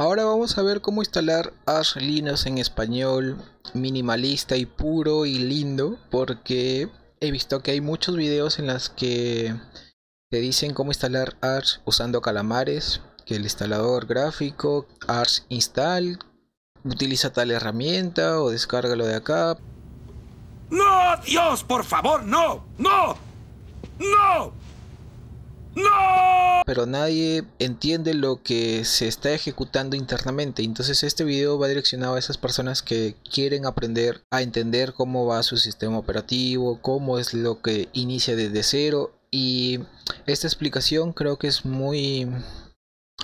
Ahora vamos a ver cómo instalar Arch Linux en español minimalista y puro y lindo porque he visto que hay muchos videos en los que te dicen cómo instalar Arch usando calamares, que el instalador gráfico, Arch install, utiliza tal herramienta o descárgalo de acá. ¡No, Dios, por favor, no! ¡No! ¡No! ¡No! Pero nadie entiende lo que se está ejecutando internamente. Entonces este video va direccionado a esas personas que quieren aprender a entender cómo va su sistema operativo, cómo es lo que inicia desde cero. Y esta explicación creo que es muy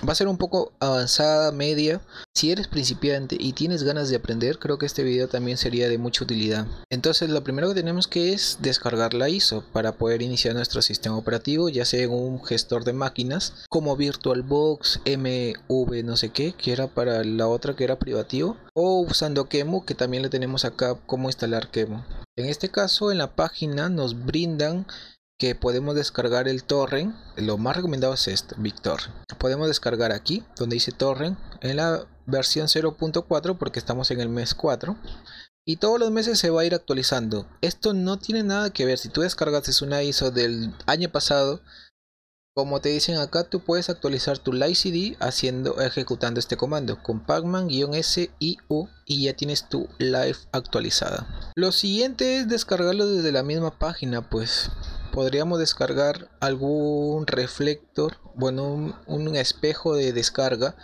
Va a ser un poco avanzada, media. Si eres principiante y tienes ganas de aprender, creo que este video también sería de mucha utilidad. Entonces lo primero que tenemos que es descargar la ISO para poder iniciar nuestro sistema operativo, ya sea en un gestor de máquinas como VirtualBox, MV no sé qué, que era para la otra que era privativo, o usando Kemo, que también le tenemos acá cómo instalar Kemo. En este caso en la página nos brindan que podemos descargar el torrent lo más recomendado es esto Victor. Podemos descargar aquí donde dice torrent en la versión 0.4 porque estamos en el mes 4 y todos los meses se va a ir actualizando. Esto no tiene nada que ver. Si tú descargaste una ISO del año pasado como te dicen acá tú puedes actualizar tu live haciendo ejecutando este comando con pacman-s y u y ya tienes tu live actualizada. Lo siguiente es descargarlo desde la misma página pues podríamos descargar algún reflector, bueno, un, espejo de descarga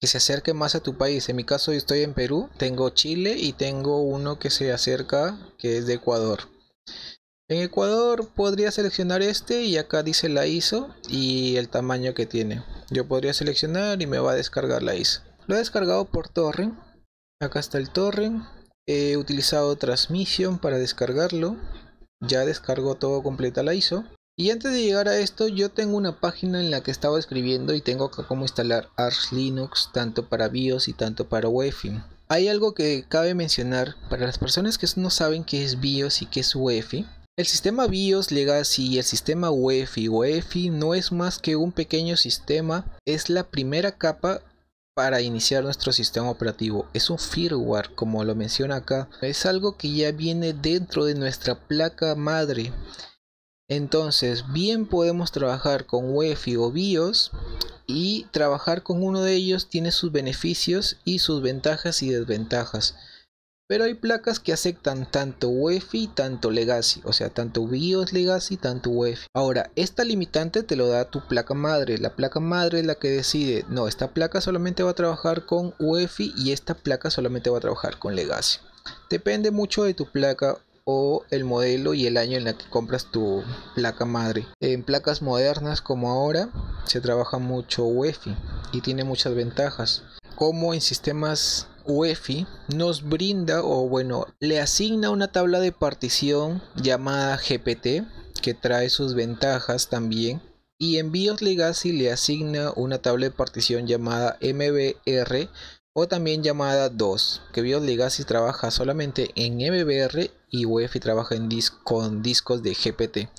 que se acerque más a tu país. En mi caso yo estoy en Perú, tengo Chile y tengo uno que se acerca que es de Ecuador. En Ecuador podría seleccionar este y acá dice la ISO y el tamaño que tiene. Yo podría seleccionar y me va a descargar la ISO. Lo he descargado por torrent. Acá está el torrent. He utilizado transmisión para descargarlo ya descargó todo completa la ISO. Y antes de llegar a esto, yo tengo una página en la que estaba escribiendo y tengo acá cómo instalar Arch Linux tanto para BIOS y tanto para UEFI. Hay algo que cabe mencionar para las personas que no saben qué es BIOS y qué es UEFI. El sistema BIOS Legacy y el sistema UEFI UEFI no es más que un pequeño sistema, es la primera capa para iniciar nuestro sistema operativo. Es un firmware, como lo menciona acá. Es algo que ya viene dentro de nuestra placa madre. Entonces, bien podemos trabajar con UEFI o BIOS y trabajar con uno de ellos tiene sus beneficios y sus ventajas y desventajas. Pero hay placas que aceptan tanto UEFI tanto Legacy, o sea, tanto BIOS Legacy, tanto UEFI. Ahora, esta limitante te lo da tu placa madre. La placa madre es la que decide, no, esta placa solamente va a trabajar con UEFI y esta placa solamente va a trabajar con Legacy. Depende mucho de tu placa o el modelo y el año en la que compras tu placa madre. En placas modernas como ahora se trabaja mucho UEFI y tiene muchas ventajas. Como en sistemas UEFI nos brinda o bueno le asigna una tabla de partición llamada GPT que trae sus ventajas también y en BIOS Legacy le asigna una tabla de partición llamada MBR o también llamada 2 que BIOS Legacy trabaja solamente en MBR y UEFI trabaja en con discos de GPT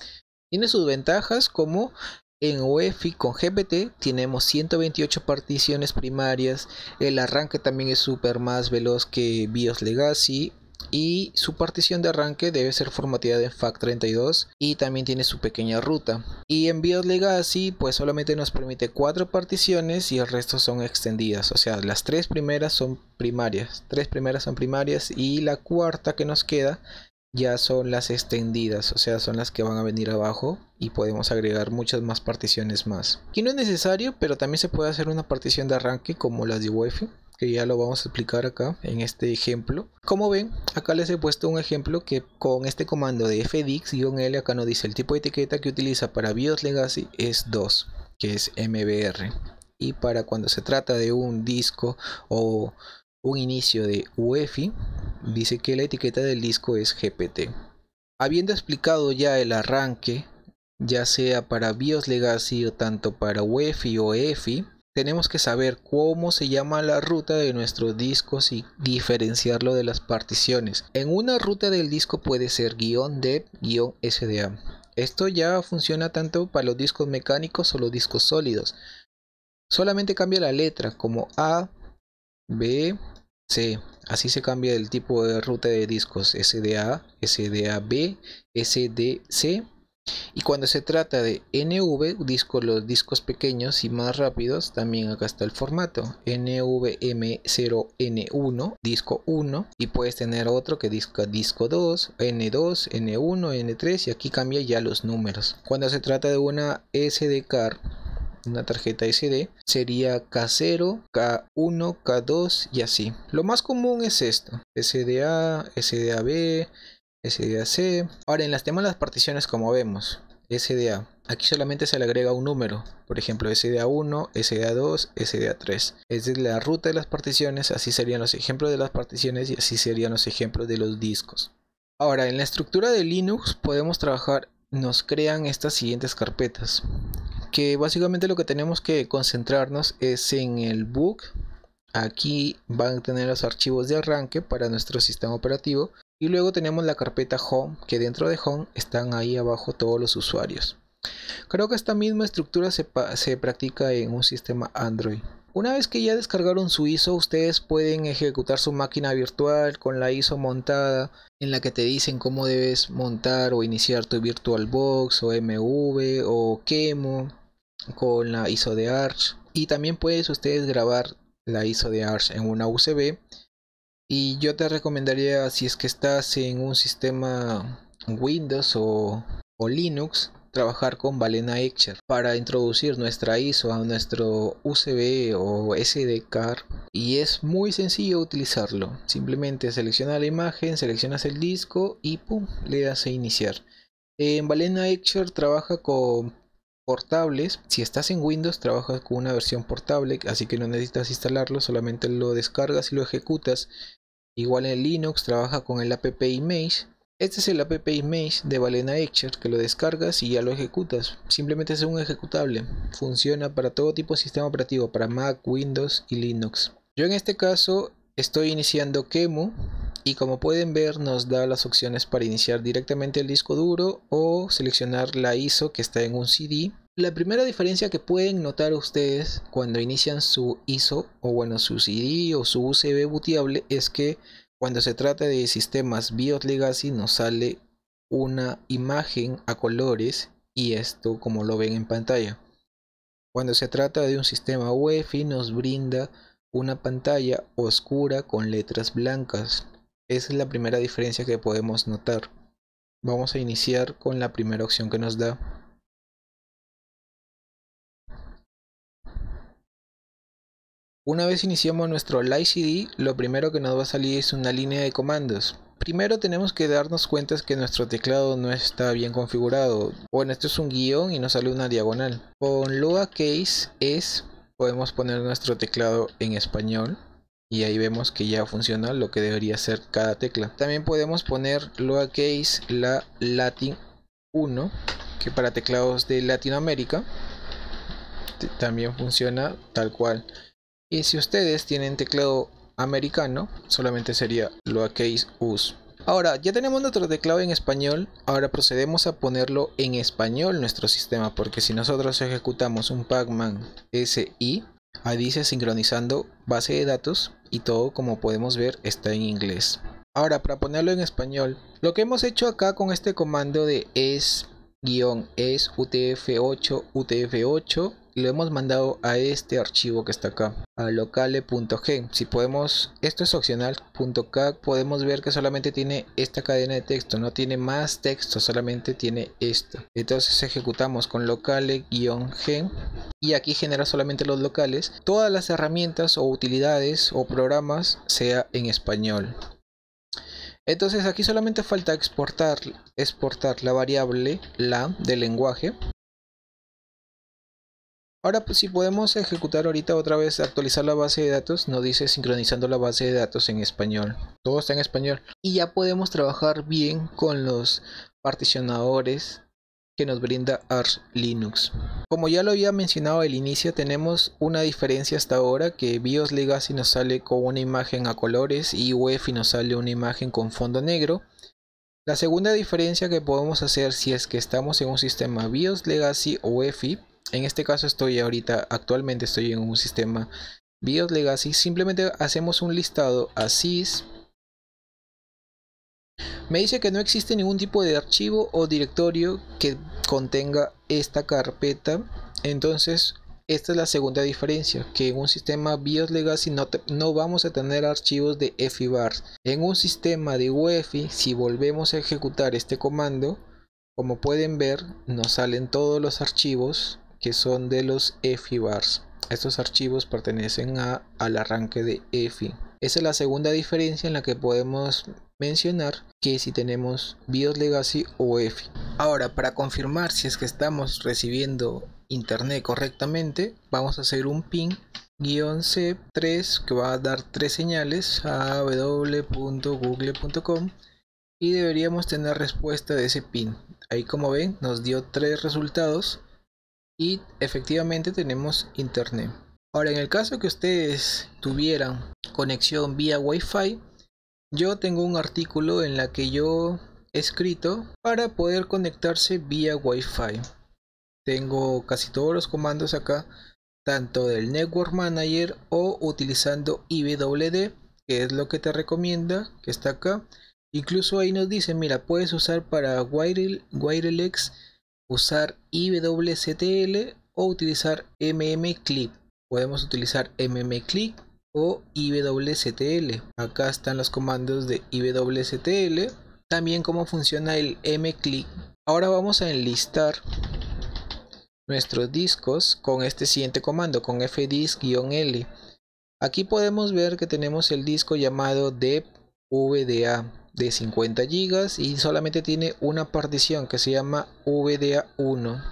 tiene sus ventajas como en UEFI con GPT tenemos 128 particiones primarias, el arranque también es súper más veloz que BIOS Legacy y su partición de arranque debe ser formateada en FAT32 y también tiene su pequeña ruta. Y en BIOS Legacy pues solamente nos permite 4 particiones y el resto son extendidas, o sea las tres primeras son primarias, tres primeras son primarias y la cuarta que nos queda ya son las extendidas, o sea, son las que van a venir abajo y podemos agregar muchas más particiones más. Aquí no es necesario, pero también se puede hacer una partición de arranque como las de UEFI, que ya lo vamos a explicar acá en este ejemplo. Como ven, acá les he puesto un ejemplo que con este comando de fdix-l acá nos dice el tipo de etiqueta que utiliza para BIOS Legacy es 2, que es MBR. Y para cuando se trata de un disco o un inicio de UEFI, dice que la etiqueta del disco es GPT. Habiendo explicado ya el arranque, ya sea para BIOS Legacy o tanto para UEFI o EFI, tenemos que saber cómo se llama la ruta de nuestros discos y diferenciarlo de las particiones. En una ruta del disco puede ser guion DEP, guion SDA. Esto ya funciona tanto para los discos mecánicos o los discos sólidos. Solamente cambia la letra como A B, C. Así se cambia el tipo de ruta de discos SDA, SDAB, SDC. Y cuando se trata de NV, los discos pequeños y más rápidos, también acá está el formato NVM0N1, disco 1, y puedes tener otro que disco, disco 2, N2, N1, N3, y aquí cambia ya los números. Cuando se trata de una SD card, una tarjeta SD sería K0, K1, K2 y así. Lo más común es esto, SDA, SDAB, SDAC. Ahora en las temas las particiones como vemos, SDA. Aquí solamente se le agrega un número, por ejemplo SDA1, SDA2, SDA3. Es la ruta de las particiones, así serían los ejemplos de las particiones y así serían los ejemplos de los discos. Ahora en la estructura de Linux podemos trabajar, nos crean estas siguientes carpetas que básicamente lo que tenemos que concentrarnos es en el book. Aquí van a tener los archivos de arranque para nuestro sistema operativo y luego tenemos la carpeta home que dentro de home están ahí abajo todos los usuarios. Creo que esta misma estructura se, se practica en un sistema Android. Una vez que ya descargaron su ISO, ustedes pueden ejecutar su máquina virtual con la ISO montada en la que te dicen cómo debes montar o iniciar tu VirtualBox o MV o Kemo con la ISO de Arch. Y también puedes ustedes grabar la ISO de Arch en una USB y yo te recomendaría si es que estás en un sistema Windows o Linux trabajar con Balena Etcher para introducir nuestra ISO a nuestro USB o SD card y es muy sencillo utilizarlo simplemente selecciona la imagen seleccionas el disco y pum le das a iniciar en Balena Etcher trabaja con portables. Si estás en Windows, trabajas con una versión portable, así que no necesitas instalarlo, solamente lo descargas y lo ejecutas. Igual en Linux trabaja con el app image. Este es el app image de Balena Etcher que lo descargas y ya lo ejecutas. Simplemente es un ejecutable. Funciona para todo tipo de sistema operativo, para Mac, Windows y Linux. Yo en este caso estoy iniciando Kemu y como pueden ver nos da las opciones para iniciar directamente el disco duro o seleccionar la ISO que está en un CD. La primera diferencia que pueden notar ustedes cuando inician su ISO o bueno su CD o su USB booteable es que cuando se trata de sistemas BIOS Legacy nos sale una imagen a colores y esto como lo ven en pantalla. Cuando se trata de un sistema UEFI nos brinda una pantalla oscura con letras blancas. Esa es la primera diferencia que podemos notar. Vamos a iniciar con la primera opción que nos da. Una vez iniciamos nuestro Live CD, lo primero que nos va a salir es una línea de comandos. Primero tenemos que darnos cuenta que nuestro teclado no está bien configurado. Bueno, esto es un guion y nos sale una diagonal. Con lowercase es podemos poner nuestro teclado en español y ahí vemos que ya funciona lo que debería ser cada tecla. También podemos poner lowercase la Latin 1 que para teclados de Latinoamérica también funciona tal cual. Y si ustedes tienen teclado americano, solamente sería lowercase us. Ahora, ya tenemos nuestro teclado en español, ahora procedemos a ponerlo en español nuestro sistema, porque si nosotros ejecutamos un Pacman SI, ahí dice sincronizando base de datos, y todo como podemos ver está en inglés. Ahora para ponerlo en español, lo que hemos hecho acá con este comando de es es utf8 utf8 lo hemos mandado a este archivo que está acá a locale.g si podemos esto es opcional .k podemos ver que solamente tiene esta cadena de texto no tiene más texto solamente tiene esto. Entonces ejecutamos con locale-g y aquí genera solamente los locales. Todas las herramientas o utilidades o programas sea en español. Entonces aquí solamente falta exportar, exportar la variable la del lenguaje. Ahora pues, si podemos ejecutar ahorita otra vez actualizar la base de datos, nos dice sincronizando la base de datos en español. Todo está en español. Y ya podemos trabajar bien con los particionadores que nos brinda Arch Linux. Como ya lo había mencionado al inicio, tenemos una diferencia hasta ahora que BIOS Legacy nos sale con una imagen a colores y UEFI nos sale una imagen con fondo negro. La segunda diferencia que podemos hacer si es que estamos en un sistema BIOS Legacy o UEFI, en este caso estoy ahorita, actualmente estoy en un sistema BIOS Legacy, simplemente hacemos un listado así. Me dice que no existe ningún tipo de archivo o directorio que contenga esta carpeta. Entonces, esta es la segunda diferencia, que en un sistema BIOS Legacy no, no vamos a tener archivos de FIBARS. En un sistema de UEFI, si volvemos a ejecutar este comando, como pueden ver, nos salen todos los archivos que son de los FIBARs. Estos archivos pertenecen al arranque de EFI. Esa es la segunda diferencia en la que podemos mencionar que si tenemos BIOS Legacy o EFI. Ahora, para confirmar si es que estamos recibiendo internet correctamente, vamos a hacer un ping C3 que va a dar tres señales a www.google.com y deberíamos tener respuesta de ese pin. Ahí como ven nos dio tres resultados y efectivamente tenemos internet. Ahora en el caso que ustedes tuvieran conexión vía Wi-Fi, yo tengo un artículo en la que yo he escrito para poder conectarse vía Wi-Fi. Tengo casi todos los comandos acá, tanto del Network Manager o utilizando IWD, que es lo que te recomienda, que está acá. Incluso ahí nos dice, mira, puedes usar para Wireless usar IWCTL o utilizar MMClip. Podemos utilizar MMClip o IWCTL. Acá están los comandos de IWCTL. También cómo funciona el mclick. Ahora vamos a enlistar nuestros discos con este siguiente comando, con fdisk-l. Aquí podemos ver que tenemos el disco llamado DevVDA de 50 GB y solamente tiene una partición que se llama VDA1.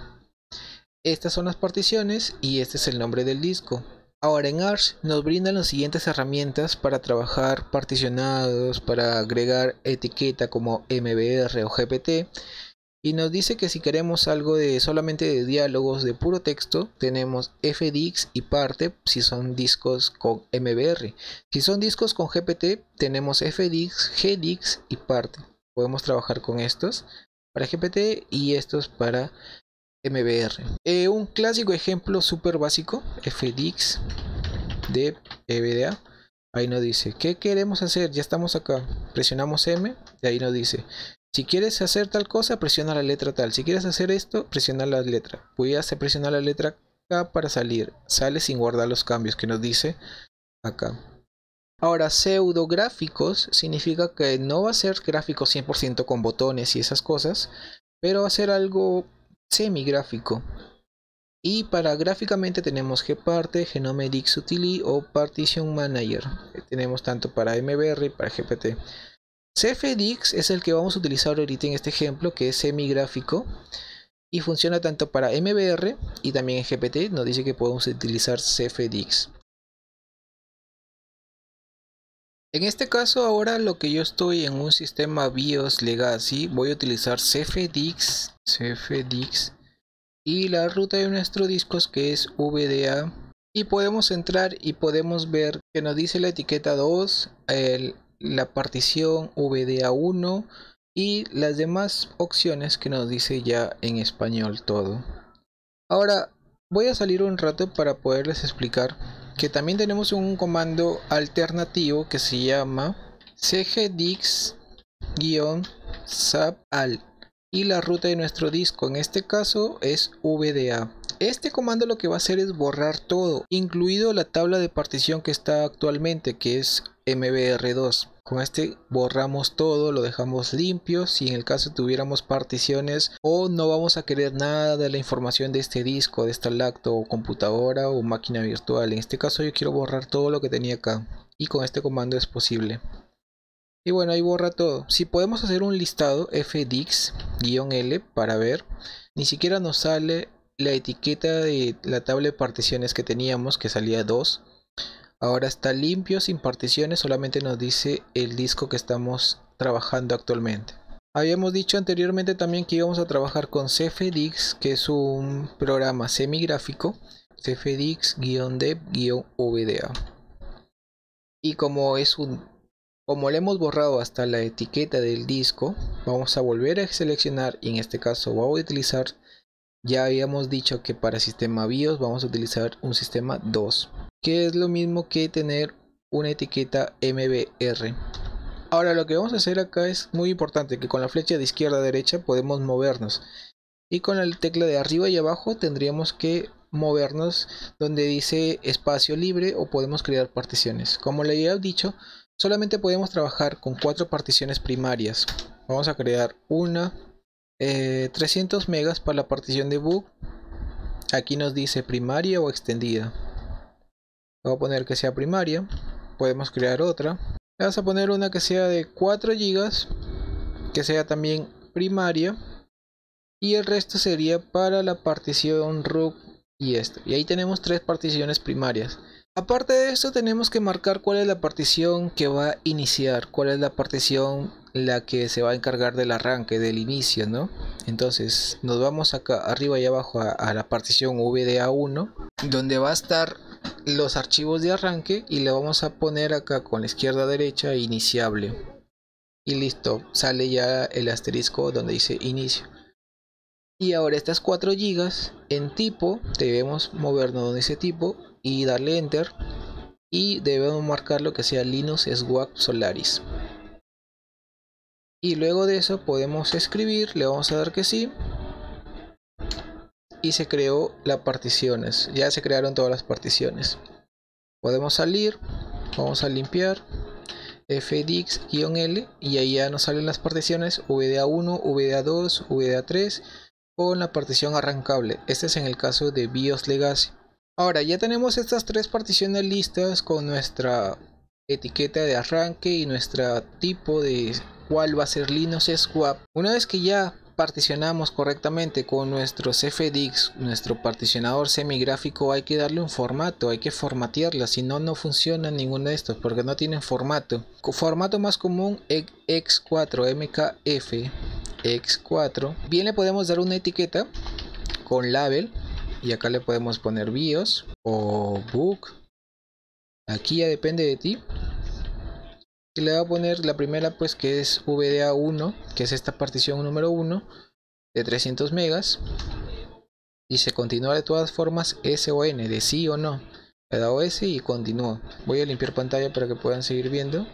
Estas son las particiones y este es el nombre del disco. Ahora en Arch nos brindan las siguientes herramientas para trabajar particionados, para agregar etiqueta como MBR o GPT y nos dice que si queremos algo de solamente de diálogos de puro texto tenemos fdix y parte si son discos con mbr si son discos con gpt tenemos fdix gdix y parte. Podemos trabajar con estos para gpt y estos para mbr eh, un clásico ejemplo súper básico fdix de EVDA ahí nos dice qué queremos hacer ya estamos acá. Presionamos m y ahí nos dice si quieres hacer tal cosa, presiona la letra tal. Si quieres hacer esto, presiona la letra. Voy a presionar la letra K para salir. Sale sin guardar los cambios que nos dice acá. Ahora, pseudográficos significa que no va a ser gráfico 100% con botones y esas cosas, pero va a ser algo semigráfico. Y para gráficamente tenemos Gparte, Genome Utility o Partition Manager. Tenemos tanto para MBR y para GPT. CFDX es el que vamos a utilizar ahorita en este ejemplo, que es semigráfico y funciona tanto para MBR y también en GPT. Nos dice que podemos utilizar CFDX. En este caso ahora lo que yo estoy en un sistema BIOS Legacy voy a utilizar CFDX, CFDX y la ruta de nuestro disco que es VDA y podemos entrar y podemos ver que nos dice la etiqueta 2, el la partición VDA1 y las demás opciones que nos dice ya en español todo. Ahora voy a salir un rato para poderles explicar que también tenemos un comando alternativo que se llama cgdix-sap-al y la ruta de nuestro disco en este caso es VDA. Este comando lo que va a hacer es borrar todo, incluido la tabla de partición que está actualmente, que es MBR2. Con este borramos todo, lo dejamos limpio. Si en el caso tuviéramos particiones o no vamos a querer nada de la información de este disco, de esta lacto o computadora o máquina virtual. En este caso yo quiero borrar todo lo que tenía acá. Y con este comando es posible. Y bueno, ahí borra todo. Si podemos hacer un listado fdix-l para ver, ni siquiera nos sale la etiqueta de la tabla de particiones que teníamos, que salía 2 Ahora está limpio, sin particiones, solamente nos dice el disco que estamos trabajando actualmente. Habíamos dicho anteriormente también que íbamos a trabajar con CFDix, que es un programa semigráfico, CFDix-dev-VDA. Y como es un como le hemos borrado hasta la etiqueta del disco, vamos a volver a seleccionar y en este caso voy a utilizar Ya habíamos dicho que para sistema BIOS vamos a utilizar un sistema 2, que es lo mismo que tener una etiqueta MBR. Ahora lo que vamos a hacer acá es muy importante que con la flecha de izquierda a derecha podemos movernos y con la tecla de arriba y abajo tendríamos que movernos donde dice espacio libre o podemos crear particiones. Como le he dicho, solamente podemos trabajar con cuatro particiones primarias. Vamos a crear una 300 eh, megas para la partición de book. Aquí nos dice primaria o extendida. Voy a poner que sea primaria. Podemos crear otra. Vamos a poner una que sea de 4 gigas, que sea también primaria. Y el resto sería para la partición root y esto. Y ahí tenemos tres particiones primarias. Aparte de esto tenemos que marcar cuál es la partición que va a iniciar, cuál es la partición la que se va a encargar del arranque, del inicio, ¿no? Entonces nos vamos acá arriba y abajo a, la partición VDA1, donde va a estar los archivos de arranque y le vamos a poner acá con la izquierda derecha iniciable. Y listo, sale ya el asterisco donde dice inicio. Y ahora estas 4 GB en tipo debemos movernos donde dice tipo y darle enter y debemos marcar lo que sea Linux Swap Solaris. Y luego de eso podemos escribir, le vamos a dar que sí. Y se creó las particiones, ya se crearon todas las particiones. Podemos salir, vamos a limpiar fdix-l y ahí ya nos salen las particiones VDA1, VDA2, VDA3 con la partición arrancable. Este es en el caso de BIOS Legacy. Ahora ya tenemos estas tres particiones listas con nuestra etiqueta de arranque y nuestro tipo de cuál va a ser Linux Swap. Una vez que ya particionamos correctamente con nuestro CFDX, nuestro particionador semigráfico, hay que darle un formato, hay que formatearla, si no, no funciona ninguno de estos porque no tienen formato. Formato más común X4 MKF X4. Bien le podemos dar una etiqueta con label y acá le podemos poner BIOS o book. Aquí ya depende de ti. Y le voy a poner la primera pues que es VDA1, que es esta partición número 1 de 300 megas. Dice continuar de todas formas S o N, de sí o no. Le dado S y continúo. Voy a limpiar pantalla para que puedan seguir viendo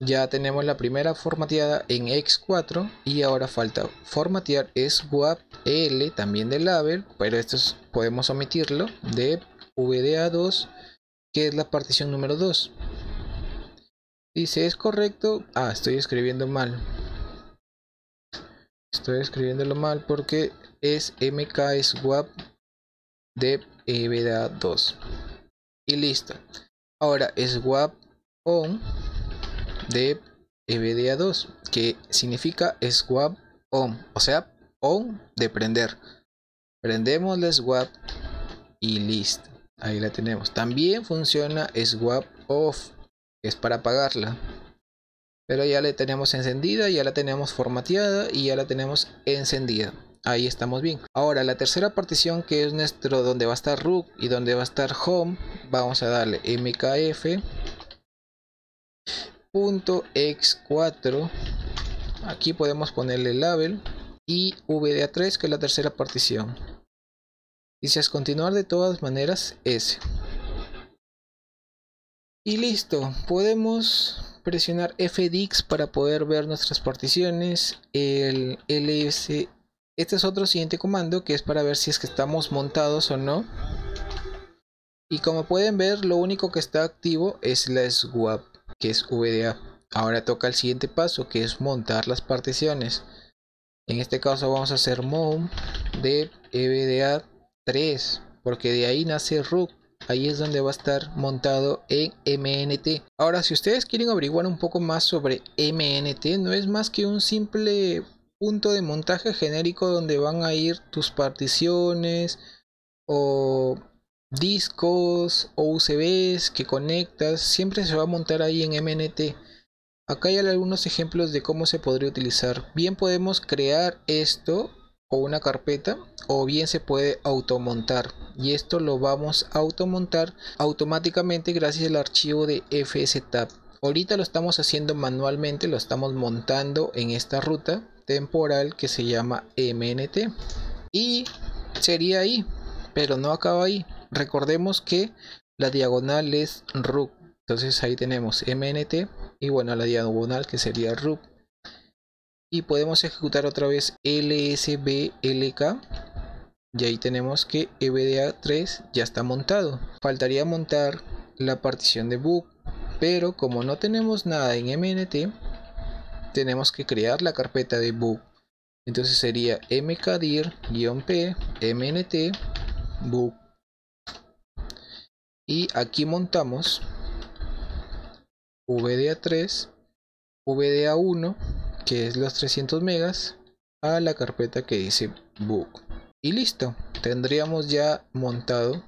ya tenemos la primera formateada en X4 y ahora falta formatear SWAP L también de label pero esto podemos omitirlo de VDA2 que es la partición número 2 dice es correcto ah estoy escribiendo mal estoy escribiéndolo mal porque es MK swap de VDA2 y listo ahora swap on de EBDA2 que significa swap on, o sea, on de prender. Prendemos la swap y listo. Ahí la tenemos. También funciona swap off, es para apagarla. Pero ya la tenemos encendida, ya la tenemos formateada y ya la tenemos encendida. Ahí estamos bien. Ahora la tercera partición que es nuestro donde va a estar root y donde va a estar home, vamos a darle mkf .x4 aquí podemos ponerle label y VDA3 que es la tercera partición dice es continuar de todas maneras S y listo podemos presionar FDX para poder ver nuestras particiones el ls este es otro siguiente comando que es para ver si es que estamos montados o no y como pueden ver lo único que está activo es la swap que es VDA. Ahora toca el siguiente paso que es montar las particiones. En este caso vamos a hacer mount de EVDA 3 porque de ahí nace root. Ahí es donde va a estar montado en MNT. Ahora, si ustedes quieren averiguar un poco más sobre MNT, no es más que un simple punto de montaje genérico donde van a ir tus particiones o discos o USBs que conectas, siempre se va a montar ahí en MNT. Acá hay algunos ejemplos de cómo se podría utilizar. Bien podemos crear esto o una carpeta o bien se puede automontar y esto lo vamos a automontar automáticamente gracias al archivo de fstab. Ahorita lo estamos haciendo manualmente, lo estamos montando en esta ruta temporal que se llama MNT y sería ahí pero no acaba ahí recordemos que la diagonal es root entonces ahí tenemos mnt y bueno la diagonal que sería root y podemos ejecutar otra vez lsblk y ahí tenemos que EBDA3 ya está montado. Faltaría montar la partición de book pero como no tenemos nada en mnt tenemos que crear la carpeta de book. Entonces sería mkdir-p mnt y aquí montamos VDA3 VDA1 que es los 300 megas a la carpeta que dice book y listo tendríamos ya montado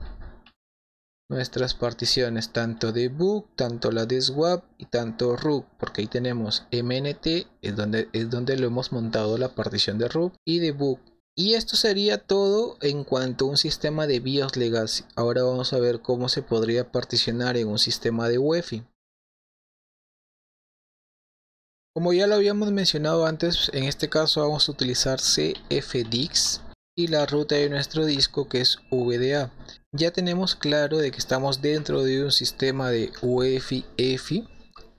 nuestras particiones tanto de book tanto la de swap y tanto root porque ahí tenemos mnt es donde es donde lo hemos montado la partición de root y de book y esto sería todo en cuanto a un sistema de BIOS Legacy. Ahora vamos a ver cómo se podría particionar en un sistema de UEFI. Como ya lo habíamos mencionado antes, en este caso vamos a utilizar CFDIX y la ruta de nuestro disco que es VDA. Ya tenemos claro de que estamos dentro de un sistema de UEFI-EFI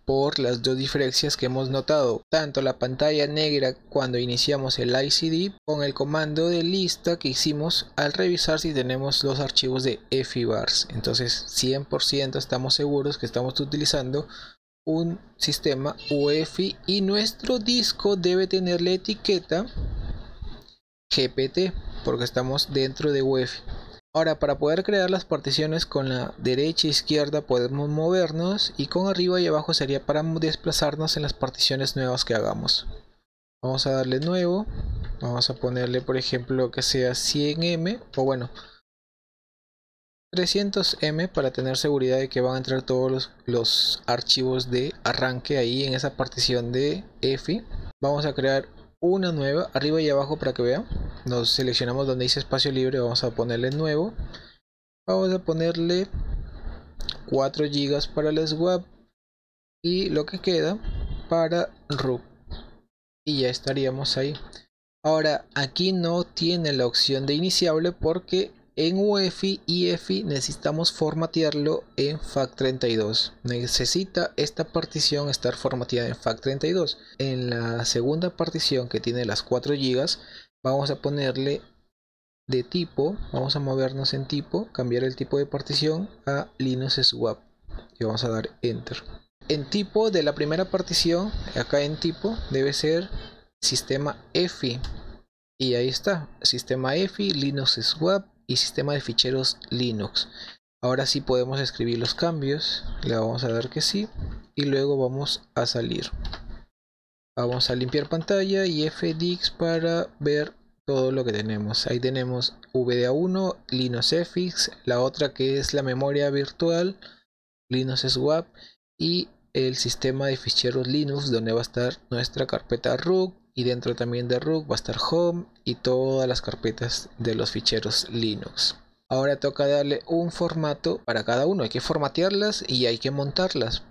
por las dos diferencias que hemos notado, tanto la pantalla negra cuando iniciamos el ICD con el comando de lista que hicimos al revisar si tenemos los archivos de EFI-bars. Entonces 100% estamos seguros que estamos utilizando un sistema UEFI y nuestro disco debe tener la etiqueta GPT porque estamos dentro de UEFI. Ahora para poder crear las particiones con la derecha e izquierda podemos movernos y con arriba y abajo sería para desplazarnos en las particiones nuevas que hagamos. Vamos a darle nuevo, vamos a ponerle por ejemplo que sea 100M o bueno 300M para tener seguridad de que van a entrar todos los, archivos de arranque ahí en esa partición de EFI. Vamos a crear una nueva arriba y abajo para que vean. Nos seleccionamos donde dice espacio libre, vamos a ponerle nuevo. Vamos a ponerle 4 GB para el swap y lo que queda para root. Y ya estaríamos ahí. Ahora aquí no tiene la opción de iniciable porque en UEFI y EFI necesitamos formatearlo en FAT32. Necesita esta partición estar formateada en FAT32. En la segunda partición que tiene las 4 GB, vamos a ponerle de tipo, vamos a movernos en tipo, cambiar el tipo de partición a Linux Swap y vamos a dar Enter. En tipo de la primera partición, acá en tipo, debe ser sistema EFI. Y ahí está, sistema EFI, Linux Swap y sistema de ficheros Linux. Ahora sí podemos escribir los cambios, le vamos a dar que sí y luego vamos a salir. Vamos a limpiar pantalla y FDX para ver todo lo que tenemos. Ahí tenemos VDA1, Linux FX, la otra que es la memoria virtual, Linux Swap y el sistema de ficheros Linux donde va a estar nuestra carpeta root y dentro también de root va a estar home y todas las carpetas de los ficheros linux. Ahora toca darle un formato para cada uno. Hay que formatearlas y hay que montarlas.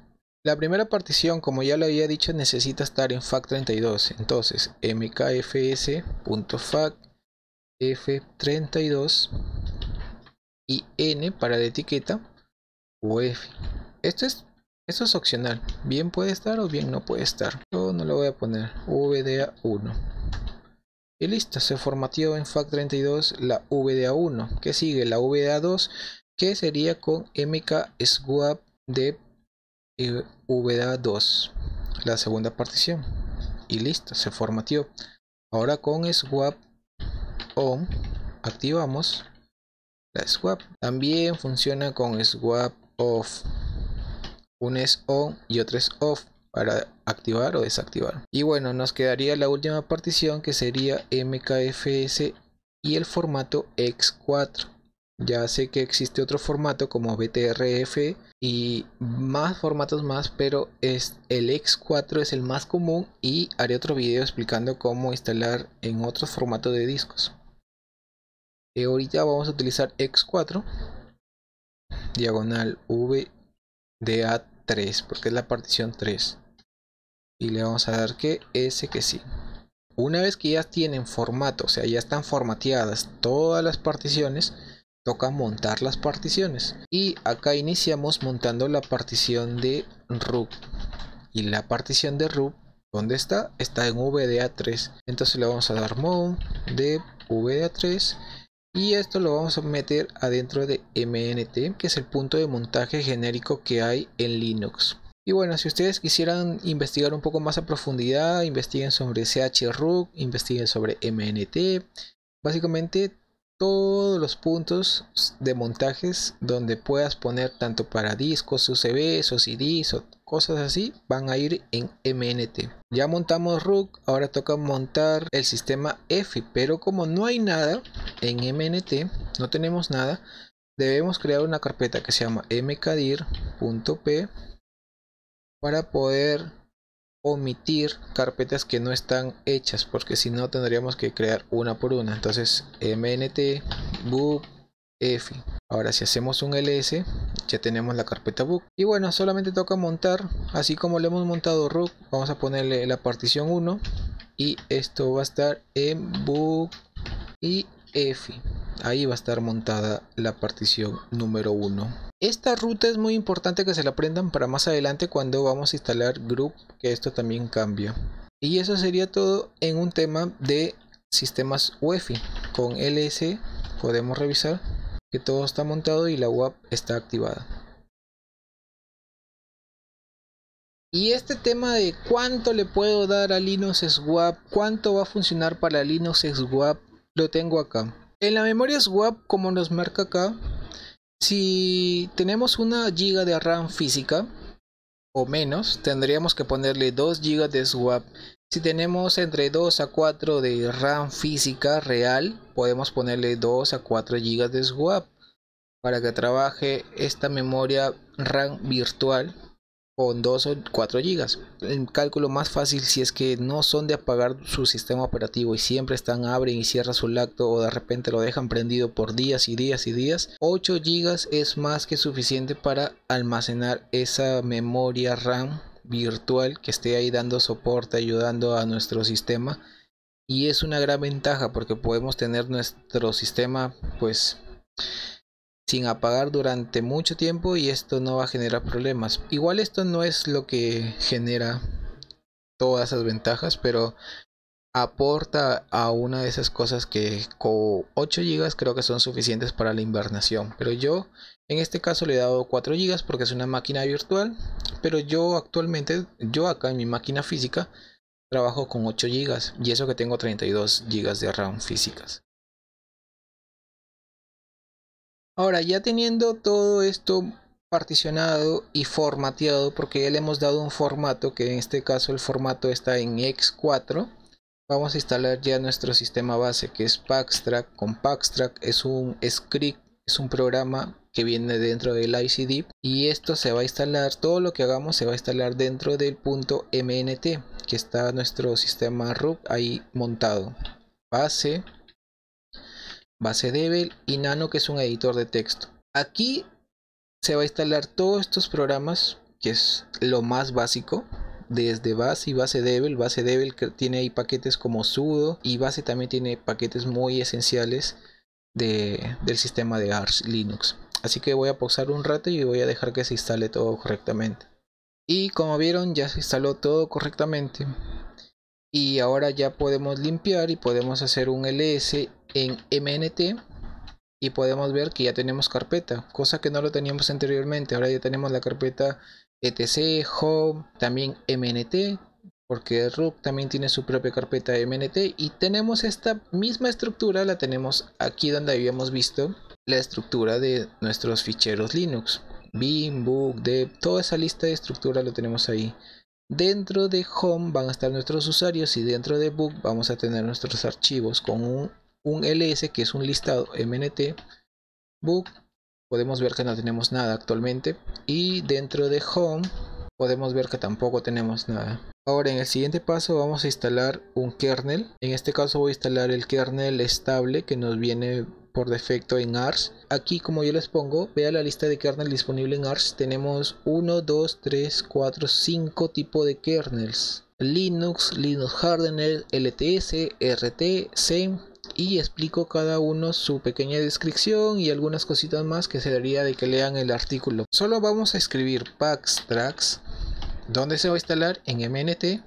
La primera partición como ya lo había dicho necesita estar en FAT32 entonces mkfs.fac f32 y n para la etiqueta uf esto es esto es opcional, bien puede estar o bien no puede estar. Yo no lo voy a poner, VDA1. Y listo, se formateó en FAT32 la VDA1. que sigue? La VDA2, que sería con MK Swap de eh, VDA2, la segunda partición. Y listo, se formateó. Ahora con Swap On, activamos la Swap. También funciona con Swap Off un es on y otro es off para activar o desactivar. Y bueno, nos quedaría la última partición que sería MKFS y el formato X4. Ya sé que existe otro formato como BTRF y más formatos más, pero es el X4 es el más común y haré otro video explicando cómo instalar en otros formatos de discos. Y eh, ahorita vamos a utilizar X4 diagonal V de A3 porque es la partición 3 y le vamos a dar que S que sí Una vez que ya tienen formato, o sea, ya están formateadas todas las particiones, toca montar las particiones. Y acá iniciamos montando la partición de root. Y la partición de root, ¿dónde está? Está en VDA3. Entonces le vamos a dar mount de VDA3 y esto lo vamos a meter adentro de MNT, que es el punto de montaje genérico que hay en Linux. Y bueno, si ustedes quisieran investigar un poco más a profundidad, investiguen sobre CHRUC, investiguen sobre MNT. Básicamente todos los puntos de montajes donde puedas poner tanto para discos, UCBs o CDs o cosas así van a ir en MNT. Ya montamos RUC, ahora toca montar el sistema EFI, pero como no hay nada en MNT, no tenemos nada, debemos crear una carpeta que se llama mkdir.p para poder omitir carpetas que no están hechas porque si no tendríamos que crear una por una entonces mnt book f. Ahora si hacemos un ls ya tenemos la carpeta book. Y bueno solamente toca montar así como le hemos montado root vamos a ponerle la partición 1 y esto va a estar en book y f. Ahí va a estar montada la partición número 1 esta ruta es muy importante que se la aprendan para más adelante cuando vamos a instalar group, que esto también cambia. Y eso sería todo en un tema de sistemas UEFI. Con LS podemos revisar que todo está montado y la WAP está activada. Y este tema de cuánto le puedo dar a Linux SWAP, cuánto va a funcionar para Linux SWAP, lo tengo acá. En la memoria SWAP, como nos marca acá, si tenemos una giga de RAM física o menos, tendríamos que ponerle 2 GB de swap. Si tenemos entre 2 a 4 de RAM física real, podemos ponerle 2 a 4 GB de swap para que trabaje esta memoria RAM virtual con 2 o 4 gigas. El cálculo más fácil si es que no son de apagar su sistema operativo y siempre están abren y cierran su lacto o de repente lo dejan prendido por días y días y días. 8 gigas es más que suficiente para almacenar esa memoria RAM virtual que esté ahí dando soporte, ayudando a nuestro sistema. Y es una gran ventaja porque podemos tener nuestro sistema pues sin apagar durante mucho tiempo y esto no va a generar problemas. Igual esto no es lo que genera todas esas ventajas, pero aporta a una de esas cosas que con 8 GB creo que son suficientes para la invernación. Pero yo en este caso le he dado 4 GB porque es una máquina virtual, pero yo actualmente, yo acá en mi máquina física, trabajo con 8 GB y eso que tengo 32 GB de RAM físicas. Ahora, ya teniendo todo esto particionado y formateado, porque ya le hemos dado un formato, que en este caso el formato está en X4, vamos a instalar ya nuestro sistema base, que es Paxtrack. Con Paxtrack es un script, es un programa que viene dentro del ICD y esto se va a instalar, todo lo que hagamos se va a instalar dentro del punto MNT, que está nuestro sistema root ahí montado. Base, base Devel y Nano que es un editor de texto. Aquí se va a instalar todos estos programas que es lo más básico desde base y base Devel. Base Devel que tiene ahí paquetes como sudo y base también tiene paquetes muy esenciales de, del sistema de Arch Linux. Así que voy a pausar un rato y voy a dejar que se instale todo correctamente. Y como vieron ya se instaló todo correctamente. Y ahora ya podemos limpiar y podemos hacer un ls en MNT y podemos ver que ya tenemos carpeta, cosa que no lo teníamos anteriormente. Ahora ya tenemos la carpeta etc, home, también MNT, porque root también tiene su propia carpeta MNT y tenemos esta misma estructura, la tenemos aquí donde habíamos visto la estructura de nuestros ficheros Linux. Bin, book, dev, toda esa lista de estructura lo tenemos ahí. Dentro de home van a estar nuestros usuarios y dentro de book vamos a tener nuestros archivos con un un ls que es un listado mnt book podemos ver que no tenemos nada actualmente y dentro de home podemos ver que tampoco tenemos nada ahora en el siguiente paso vamos a instalar un kernel en este caso voy a instalar el kernel estable que nos viene por defecto en ARS. Aquí como yo les pongo, vea la lista de kernel disponible en ARS. Tenemos 1, 2, 3, 4, 5 tipos de kernels. Linux, Linux Hardener, LTS, RT, SEM y explico cada uno su pequeña descripción y algunas cositas más que se daría de que lean el artículo. Solo vamos a escribir Paxtrax, donde se va a instalar en MNT.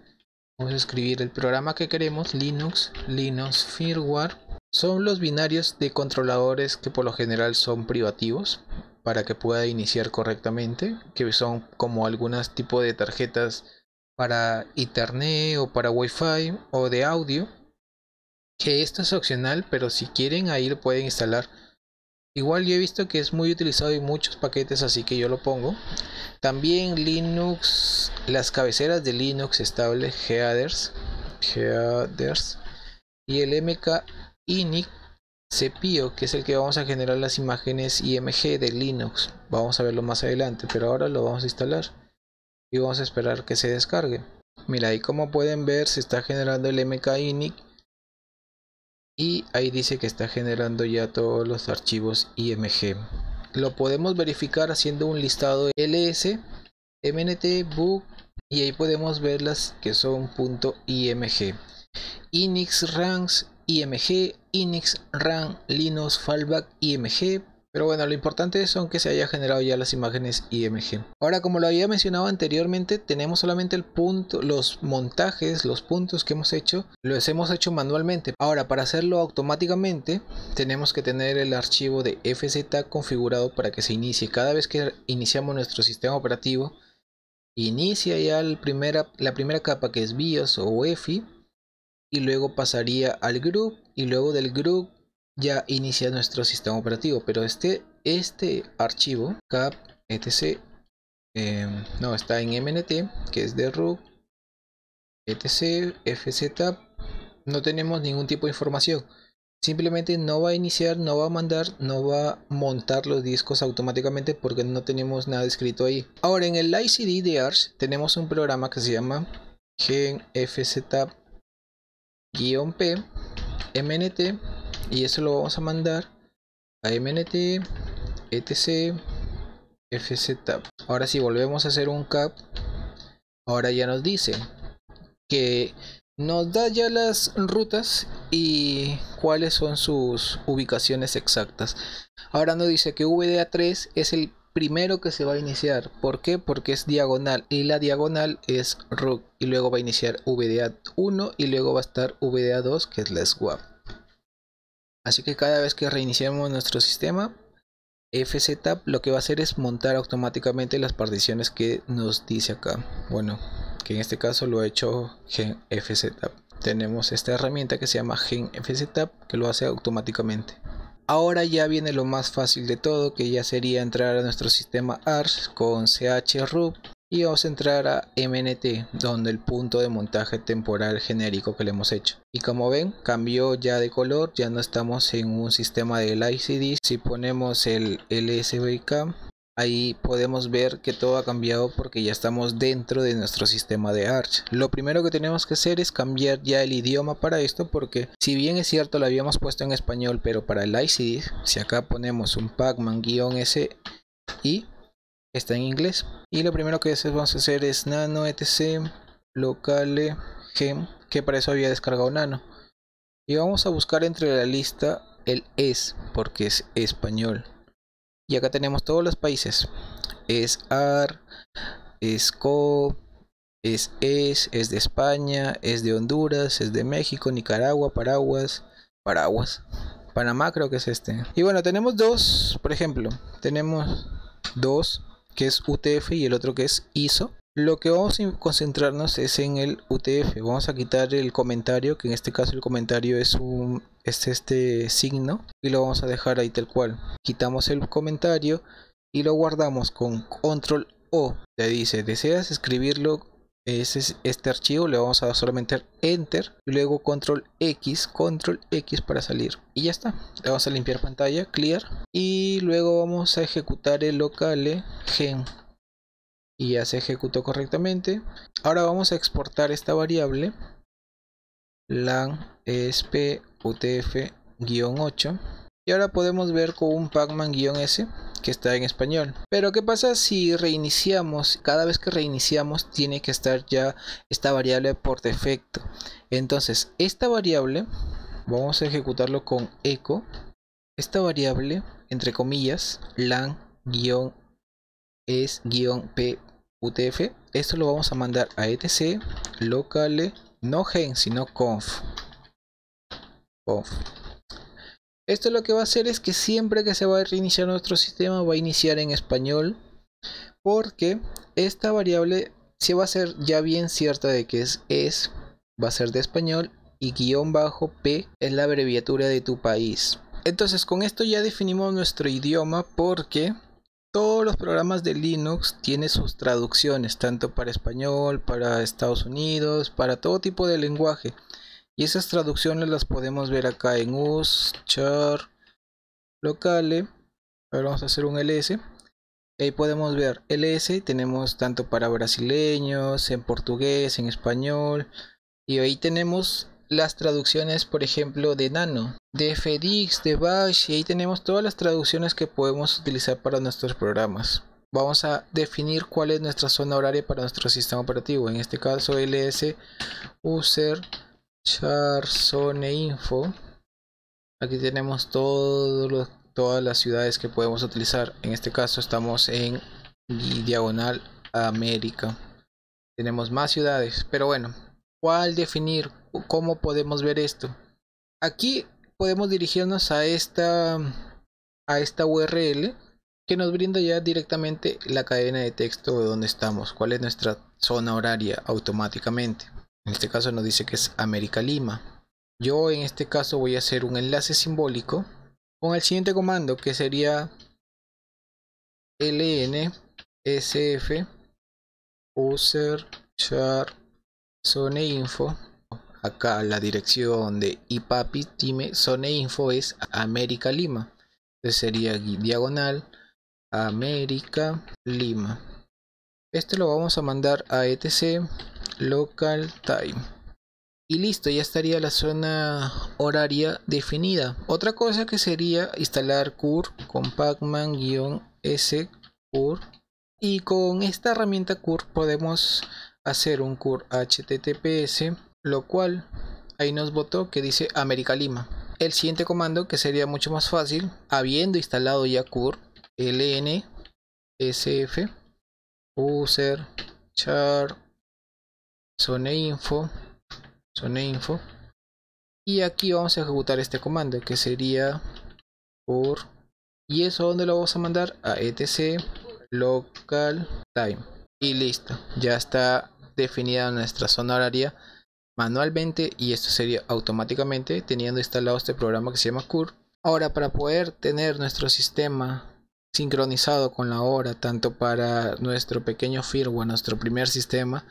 Vamos a escribir el programa que queremos, Linux, Linux Firmware. Son los binarios de controladores que por lo general son privativos para que pueda iniciar correctamente, que son como algunos tipos de tarjetas para Ethernet o para Wi-Fi o de audio que esto es opcional, pero si quieren ahí lo pueden instalar. Igual yo he visto que es muy utilizado en muchos paquetes, así que yo lo pongo. También Linux, las cabeceras de Linux estable, headers, headers y el MK init CPIO, que es el que vamos a generar las imágenes IMG de Linux. Vamos a verlo más adelante, pero ahora lo vamos a instalar y vamos a esperar que se descargue. Mira, ahí como pueden ver se está generando el MK init y ahí dice que está generando ya todos los archivos IMG. Lo podemos verificar haciendo un listado ls, mnt, book y ahí podemos ver las que son .img. Inix ranks img, Inix ram, linux fallback img, pero bueno, lo importante son que se haya generado ya las imágenes IMG. Ahora, como lo había mencionado anteriormente, tenemos solamente el punto, los montajes, los puntos que hemos hecho, los hemos hecho manualmente. Ahora, para hacerlo automáticamente, tenemos que tener el archivo de FZ configurado para que se inicie. Cada vez que iniciamos nuestro sistema operativo, inicia ya la primera capa que es BIOS o EFI, y luego pasaría al group, y luego del group ya inicia nuestro sistema operativo. Pero este este archivo cap etc em, no está en mnt que es de root etc fz no tenemos ningún tipo de información. Simplemente no va a iniciar no va a mandar no va a montar los discos automáticamente porque no tenemos nada escrito ahí. Ahora en el ICD de Arch tenemos un programa que se llama genfz-p mnt y eso lo vamos a mandar a mnt etc fztab ahora si volvemos a hacer un cap. Ahora ya nos dice que nos da ya las rutas y cuáles son sus ubicaciones exactas. Ahora nos dice que VDA3 es el primero que se va a iniciar ¿por qué? porque es diagonal y la diagonal es root y luego va a iniciar VDA1 y luego va a estar VDA2 que es la swap Así que cada vez que reiniciamos nuestro sistema, fztap lo que va a hacer es montar automáticamente las particiones que nos dice acá. Bueno, que en este caso lo ha hecho genfztap. Tenemos esta herramienta que se llama genfztap que lo hace automáticamente. Ahora ya viene lo más fácil de todo, que ya sería entrar a nuestro sistema ARS con chroot y vamos a entrar a MNT donde el punto de montaje temporal genérico que le hemos hecho. Y como ven cambió ya de color ya no estamos en un sistema de ICD si ponemos el LSBK ahí podemos ver que todo ha cambiado porque ya estamos dentro de nuestro sistema de Arch. Lo primero que tenemos que hacer es cambiar ya el idioma para esto porque si bien es cierto lo habíamos puesto en español pero para el ICD si acá ponemos un pacman-s y está en inglés. Y lo primero que vamos a hacer es nano etc locale gem, que para eso había descargado nano. Y vamos a buscar entre la lista el es, porque es español. Y acá tenemos todos los países. Es AR, es CO, es ES, es de España, es de Honduras, es de México, Nicaragua, Paraguas, Paraguas. Panamá creo que es este. Y bueno, tenemos dos, por ejemplo, tenemos dos que es UTF y el otro que es ISO. Lo que vamos a concentrarnos es en el UTF. Vamos a quitar el comentario, que en este caso el comentario es un es este signo y lo vamos a dejar ahí tal cual. Quitamos el comentario y lo guardamos con control O. Te dice, ¿deseas escribirlo es este archivo le vamos a dar solamente enter y luego control x control x para salir y ya está le vamos a limpiar pantalla clear y luego vamos a ejecutar el locale gen y ya se ejecutó correctamente. Ahora vamos a exportar esta variable lan esp utf 8 y ahora podemos ver con un pacman-s que está en español. Pero qué pasa si reiniciamos cada vez que reiniciamos tiene que estar ya esta variable por defecto. Entonces esta variable vamos a ejecutarlo con echo esta variable entre comillas lang es p utf esto lo vamos a mandar a etc locale no gen sino conf. Conf. Esto lo que va a hacer es que siempre que se va a reiniciar nuestro sistema va a iniciar en español porque esta variable se va a ser ya bien cierta de que es es va a ser de español y guion bajo p es la abreviatura de tu país. Entonces con esto ya definimos nuestro idioma porque todos los programas de Linux tienen sus traducciones tanto para español para Estados Unidos para todo tipo de lenguaje y esas traducciones las podemos ver acá en us, char, locale. Ahora vamos a hacer un ls. Ahí podemos ver ls, tenemos tanto para brasileños, en portugués, en español. Y ahí tenemos las traducciones, por ejemplo, de Nano, de FedEx, de Bash. Y ahí tenemos todas las traducciones que podemos utilizar para nuestros programas. Vamos a definir cuál es nuestra zona horaria para nuestro sistema operativo. En este caso, ls user char zone info aquí tenemos todas las ciudades que podemos utilizar en este caso estamos en diagonal américa tenemos más ciudades pero bueno cuál definir cómo podemos ver esto aquí podemos dirigirnos a esta a esta url que nos brinda ya directamente la cadena de texto de donde estamos cuál es nuestra zona horaria automáticamente en este caso nos dice que es América Lima. Yo en este caso voy a hacer un enlace simbólico con el siguiente comando que sería ln sf user char zone info acá la dirección de ipapi time zone info es América Lima. Entonces sería diagonal América Lima. Este lo vamos a mandar a etc local time. Y listo ya estaría la zona horaria definida. Otra cosa que sería instalar cur con pacman-s cur y con esta herramienta cur podemos hacer un cur https lo cual ahí nos votó que dice América Lima. El siguiente comando que sería mucho más fácil habiendo instalado ya cur ln sf user char zone info zone info. Y aquí vamos a ejecutar este comando que sería por y eso donde lo vamos a mandar a etc local time y listo ya está definida nuestra zona horaria manualmente y esto sería automáticamente teniendo instalado este programa que se llama cur. Ahora para poder tener nuestro sistema sincronizado con la hora tanto para nuestro pequeño firmware nuestro primer sistema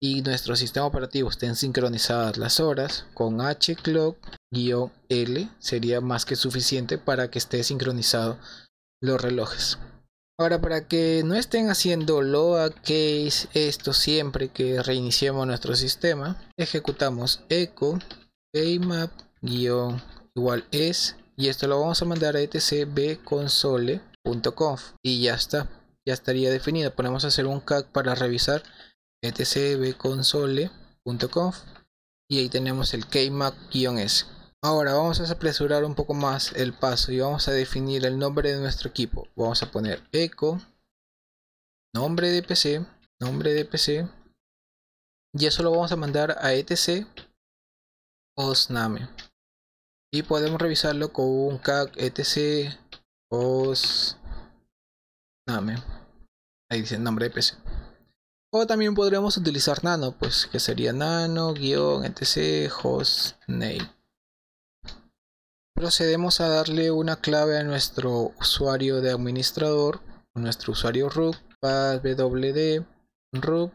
y nuestro sistema operativo estén sincronizadas las horas con hclock-l sería más que suficiente para que esté sincronizado los relojes ahora para que no estén haciendo case esto siempre que reiniciemos nuestro sistema ejecutamos echo keymap igual es y esto lo vamos a mandar a etc conf y ya está ya estaría definido. Ponemos a hacer un CAC para revisar etcbconsole.conf y ahí tenemos el kmac-s ahora vamos a apresurar un poco más el paso y vamos a definir el nombre de nuestro equipo. Vamos a poner echo nombre de pc nombre de pc y eso lo vamos a mandar a etc osname. Y podemos revisarlo con un CAC etc os name ahí dice nombre de PC o también podríamos utilizar nano pues que sería nano guion etc hostname procedemos a darle una clave a nuestro usuario de administrador nuestro usuario root wd root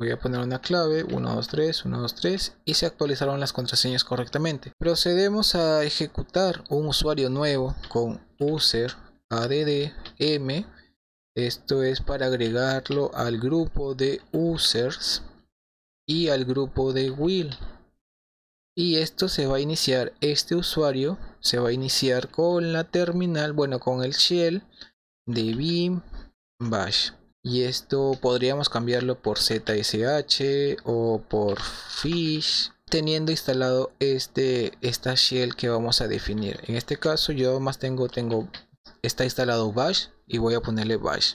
voy a poner una clave 123 123 y se actualizaron las contraseñas correctamente. Procedemos a ejecutar un usuario nuevo con user add m. Esto es para agregarlo al grupo de users y al grupo de will y esto se va a iniciar este usuario se va a iniciar con la terminal bueno con el shell de Vim bash. Y esto podríamos cambiarlo por ZSH o por fish teniendo instalado este esta shell que vamos a definir. En este caso yo más tengo tengo está instalado bash y voy a ponerle bash.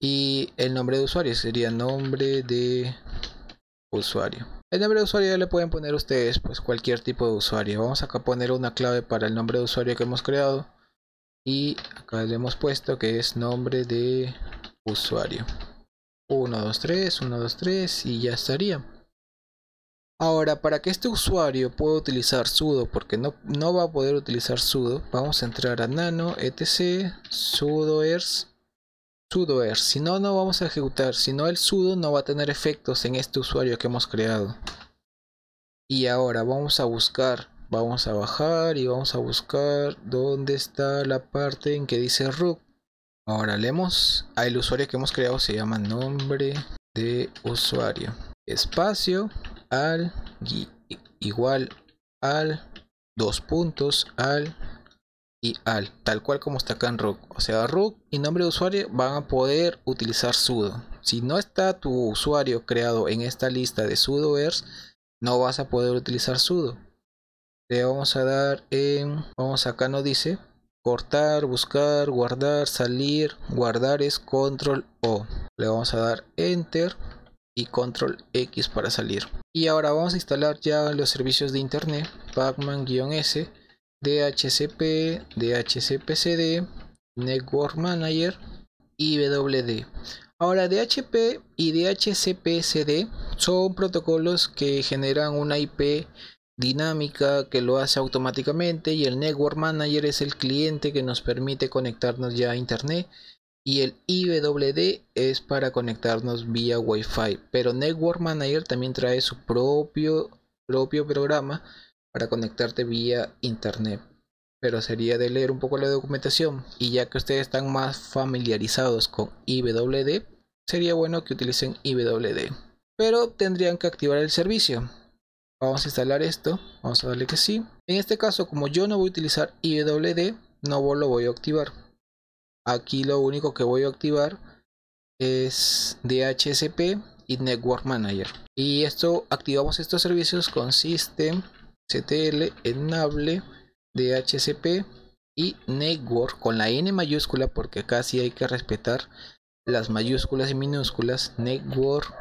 Y el nombre de usuario sería nombre de usuario el nombre de usuario ya le pueden poner ustedes pues cualquier tipo de usuario. Vamos acá a poner una clave para el nombre de usuario que hemos creado. Y acá le hemos puesto que es nombre de usuario. 123 123 y ya estaría. Ahora para que este usuario pueda utilizar sudo porque no, no va a poder utilizar sudo vamos a entrar a nano etc sudoers sudoers si no no vamos a ejecutar. Si no el sudo no va a tener efectos en este usuario que hemos creado. Y ahora vamos a buscar vamos a bajar y vamos a buscar dónde está la parte en que dice root. Ahora leemos. El usuario que hemos creado se llama nombre de usuario. Espacio al igual al dos puntos al y al tal cual como está acá en root o sea root y nombre de usuario van a poder utilizar sudo. Si no está tu usuario creado en esta lista de sudoers no vas a poder utilizar sudo. Le vamos a dar en vamos acá no dice cortar buscar guardar salir guardar es control o. Le vamos a dar enter y control x para salir. Y ahora vamos a instalar ya los servicios de internet pacman-s dhcp dhcpcd network manager y wd ahora dhp y dhcpcd son protocolos que generan una ip dinámica que lo hace automáticamente y el Network Manager es el cliente que nos permite conectarnos ya a Internet y el IWD es para conectarnos vía Wi-Fi. Pero Network Manager también trae su propio, propio programa para conectarte vía Internet. Pero sería de leer un poco la documentación y ya que ustedes están más familiarizados con IWD, sería bueno que utilicen IWD. Pero tendrían que activar el servicio Vamos a instalar esto. Vamos a darle que sí. En este caso, como yo no voy a utilizar IWD, no lo voy a activar. Aquí lo único que voy a activar es DHCP y Network Manager. Y esto activamos estos servicios con CTL, Enable, DHCP y Network con la N mayúscula porque casi hay que respetar las mayúsculas y minúsculas. Network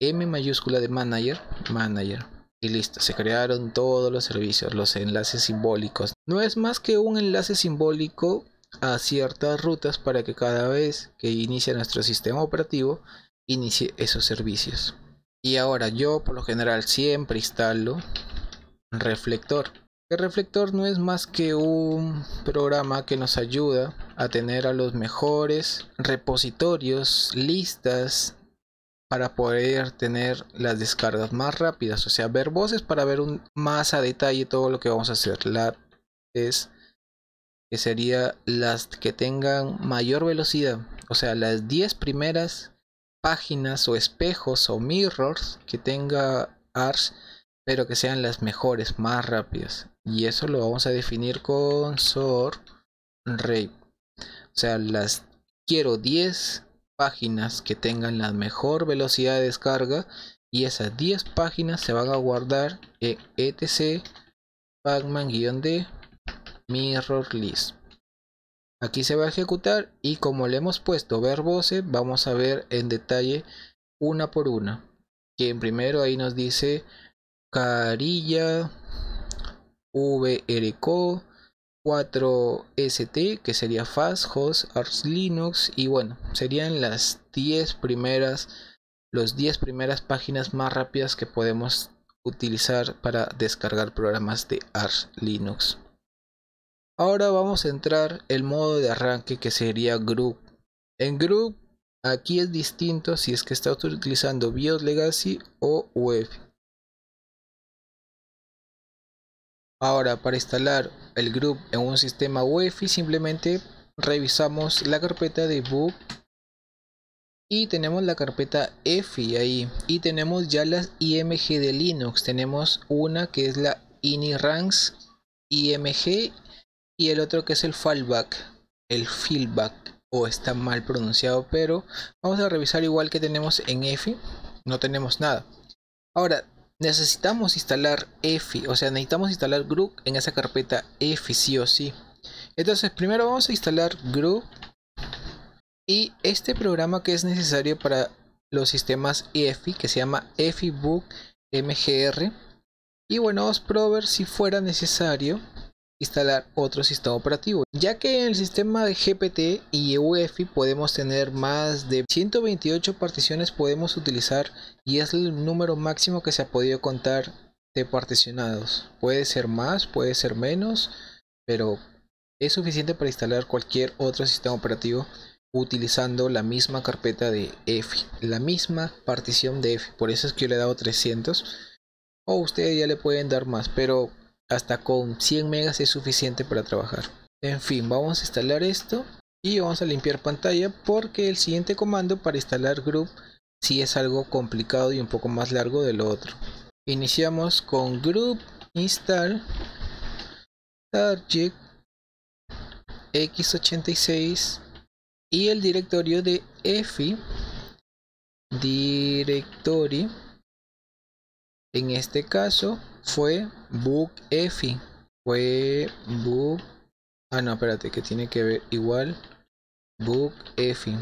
M mayúscula de Manager, Manager y listo, se crearon todos los servicios, los enlaces simbólicos. No es más que un enlace simbólico a ciertas rutas para que cada vez que inicie nuestro sistema operativo inicie esos servicios. Y ahora yo por lo general siempre instalo Reflector. El Reflector no es más que un programa que nos ayuda a tener a los mejores repositorios, listas para poder tener las descargas más rápidas, o sea, ver voces para ver un, más a detalle todo lo que vamos a hacer. La es que sería las que tengan mayor velocidad, o sea, las 10 primeras páginas o espejos o mirrors que tenga ARS, pero que sean las mejores, más rápidas. Y eso lo vamos a definir con SOR rate. O sea, las quiero 10 páginas que tengan la mejor velocidad de descarga y esas 10 páginas se van a guardar en etc pacman-d mirror list aquí se va a ejecutar y como le hemos puesto ver voce vamos a ver en detalle una por una que en primero ahí nos dice carilla vrco 4ST, que sería Fast, Host, Arch Linux, y bueno, serían las 10 primeras, los 10 primeras páginas más rápidas que podemos utilizar para descargar programas de Arch Linux. Ahora vamos a entrar el modo de arranque que sería Group. En Group, aquí es distinto si es que está utilizando BIOS Legacy o UEFI. Ahora, para instalar el group en un sistema UEFI, simplemente revisamos la carpeta de book y tenemos la carpeta EFI ahí. Y tenemos ya las IMG de Linux. Tenemos una que es la INIRANS IMG y el otro que es el fallback el feedback. O está mal pronunciado pero vamos a revisar igual que tenemos en EFI no tenemos nada. Ahora necesitamos instalar EFI o sea necesitamos instalar group en esa carpeta EFI sí o sí. Entonces primero vamos a instalar group y este programa que es necesario para los sistemas EFI que se llama EFIBook MGR y bueno vamos a probar si fuera necesario instalar otro sistema operativo ya que en el sistema de GPT y UEFI podemos tener más de 128 particiones podemos utilizar y es el número máximo que se ha podido contar de particionados puede ser más puede ser menos pero es suficiente para instalar cualquier otro sistema operativo utilizando la misma carpeta de EFI, la misma partición de EFI. Por eso es que yo le he dado 300. O ustedes ya le pueden dar más, pero hasta con 100 megas es suficiente para trabajar. En fin, vamos a instalar esto y vamos a limpiar pantalla porque el siguiente comando para instalar group si es algo complicado y un poco más largo de lo otro. Iniciamos con group install target x86 y el directorio de EFI directory en este caso fue book EFI fue book ah no espérate que tiene que ver igual book EFI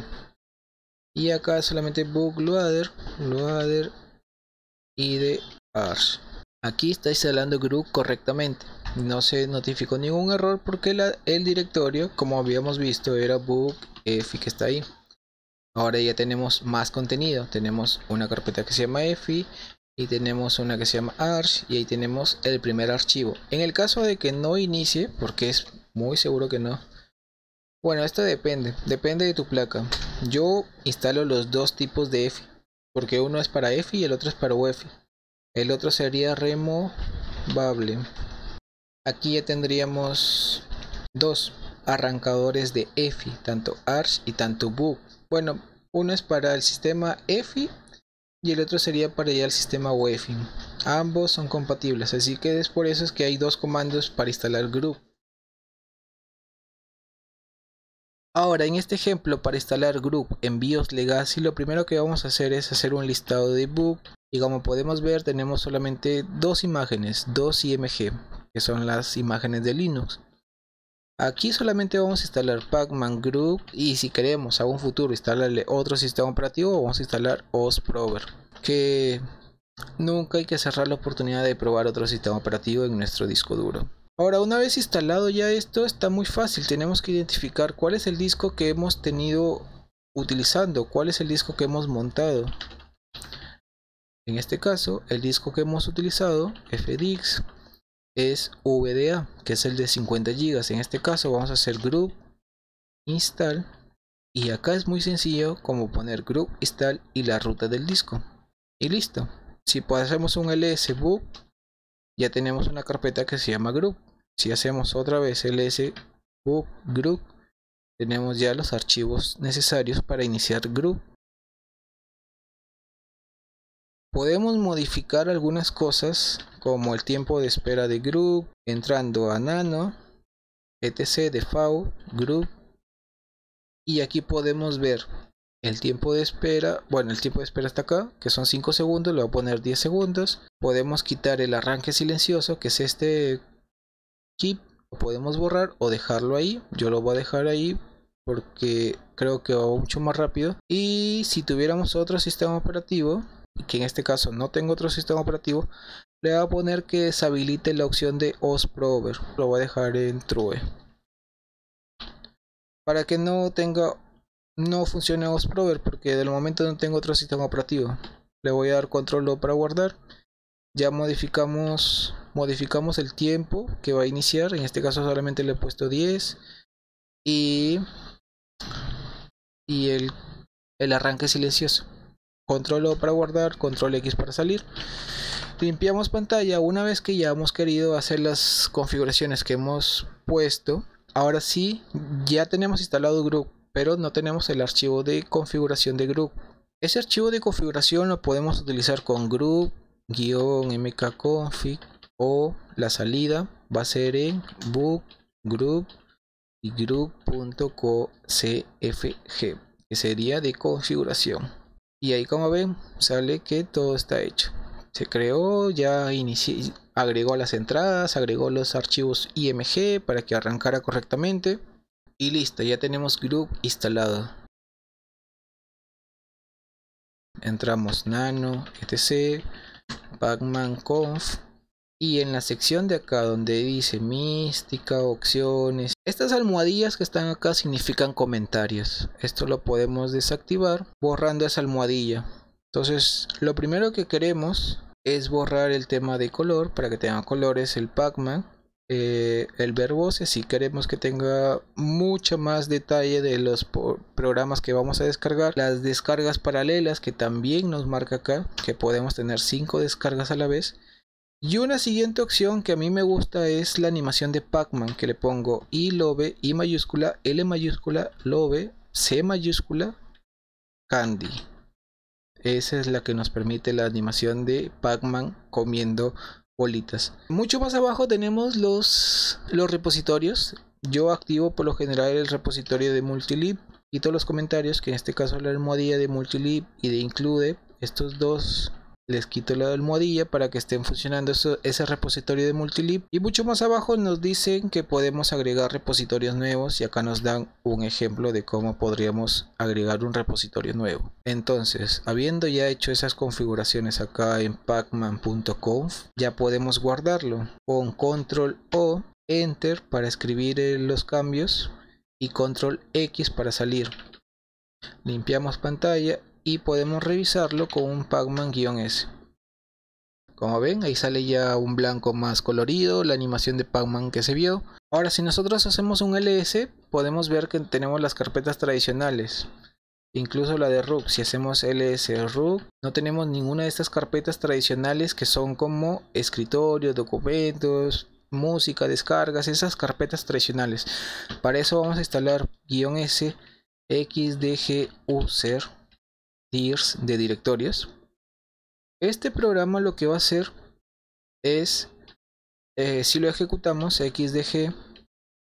y acá solamente book loader loader y de ars aquí está instalando group correctamente no se notificó ningún error porque el directorio como habíamos visto era book EFI que está ahí. Ahora ya tenemos más contenido. Tenemos una carpeta que se llama EFI y tenemos una que se llama ARCH y ahí tenemos el primer archivo. En el caso de que no inicie, porque es muy seguro que no. Bueno, esto depende, depende de tu placa. Yo instalo los dos tipos de EFI, porque uno es para EFI y el otro es para UEFI. El otro sería removable. Aquí ya tendríamos dos arrancadores de EFI, tanto ARCH y tanto BOOK. Bueno, uno es para el sistema EFI y el otro sería para ya el sistema UEFI. Ambos son compatibles, así que es por eso es que hay dos comandos para instalar group. Ahora, en este ejemplo, para instalar group en BIOS Legacy, lo primero que vamos a hacer es hacer un listado de book y como podemos ver tenemos solamente dos imágenes, dos IMG, que son las imágenes de Linux. Aquí solamente vamos a instalar Pacman Group y si queremos a un futuro instalarle otro sistema operativo vamos a instalar OS Prover que nunca hay que cerrar la oportunidad de probar otro sistema operativo en nuestro disco duro. Ahora una vez instalado ya esto está muy fácil, tenemos que identificar cuál es el disco que hemos tenido utilizando, cuál es el disco que hemos montado. En este caso el disco que hemos utilizado, FDX, es VDA, que es el de 50 GB. En este caso vamos a hacer group install y acá es muy sencillo como poner group install y la ruta del disco. Y listo. Si hacemos un ls book ya tenemos una carpeta que se llama group. Si hacemos otra vez ls book group tenemos ya los archivos necesarios para iniciar group. Podemos modificar algunas cosas como el tiempo de espera de group, entrando a nano, etc default, group. Y aquí podemos ver el tiempo de espera, bueno el tiempo de espera está acá, que son 5 segundos, le voy a poner 10 segundos. Podemos quitar el arranque silencioso, que es este keep, lo podemos borrar o dejarlo ahí. Yo lo voy a dejar ahí porque creo que va mucho más rápido. Y si tuviéramos otro sistema operativo, que en este caso no tengo otro sistema operativo, le voy a poner que deshabilite la opción de OSProver. Lo voy a dejar en True. Para que no tenga, no funcione OSProver, porque del momento no tengo otro sistema operativo. Le voy a dar control para guardar. Ya modificamos, modificamos el tiempo que va a iniciar. En este caso solamente le he puesto 10. Y, y el, el arranque silencioso control O para guardar, control X para salir. Limpiamos pantalla una vez que ya hemos querido hacer las configuraciones que hemos puesto. Ahora sí, ya tenemos instalado Group. pero no tenemos el archivo de configuración de group. Ese archivo de configuración lo podemos utilizar con group-mkconfig o la salida va a ser en book group y group.cofg que sería de configuración y ahí como ven sale que todo está hecho. Se creó ya agregó las entradas agregó los archivos img para que arrancara correctamente y listo ya tenemos group instalado. Entramos nano etc pacman conf y en la sección de acá donde dice mística, opciones, estas almohadillas que están acá significan comentarios. Esto lo podemos desactivar borrando esa almohadilla. Entonces lo primero que queremos es borrar el tema de color para que tenga colores el Pacman. Eh, el verbose si queremos que tenga mucho más detalle de los programas que vamos a descargar las descargas paralelas que también nos marca acá que podemos tener cinco descargas a la vez y una siguiente opción que a mí me gusta es la animación de Pac-Man, que le pongo I lobe, I mayúscula, L mayúscula, lobe, C mayúscula, Candy. Esa es la que nos permite la animación de Pac-Man comiendo bolitas. Mucho más abajo tenemos los, los repositorios. Yo activo por lo general el repositorio de Multilib y todos los comentarios, que en este caso la almohadilla de Multilib y de Include. Estos dos les quito la almohadilla para que estén funcionando ese repositorio de multilib. Y mucho más abajo nos dicen que podemos agregar repositorios nuevos y acá nos dan un ejemplo de cómo podríamos agregar un repositorio nuevo. Entonces habiendo ya hecho esas configuraciones acá en pacman.conf ya podemos guardarlo con control o enter para escribir eh, los cambios y control x para salir. Limpiamos pantalla y podemos revisarlo con un pacman-s como ven ahí sale ya un blanco más colorido la animación de pacman que se vio. Ahora si nosotros hacemos un ls podemos ver que tenemos las carpetas tradicionales incluso la de root si hacemos ls root no tenemos ninguna de estas carpetas tradicionales que son como escritorio documentos música descargas esas carpetas tradicionales. Para eso vamos a instalar s xdg user de directorios. Este programa lo que va a hacer es, eh, si lo ejecutamos, xdg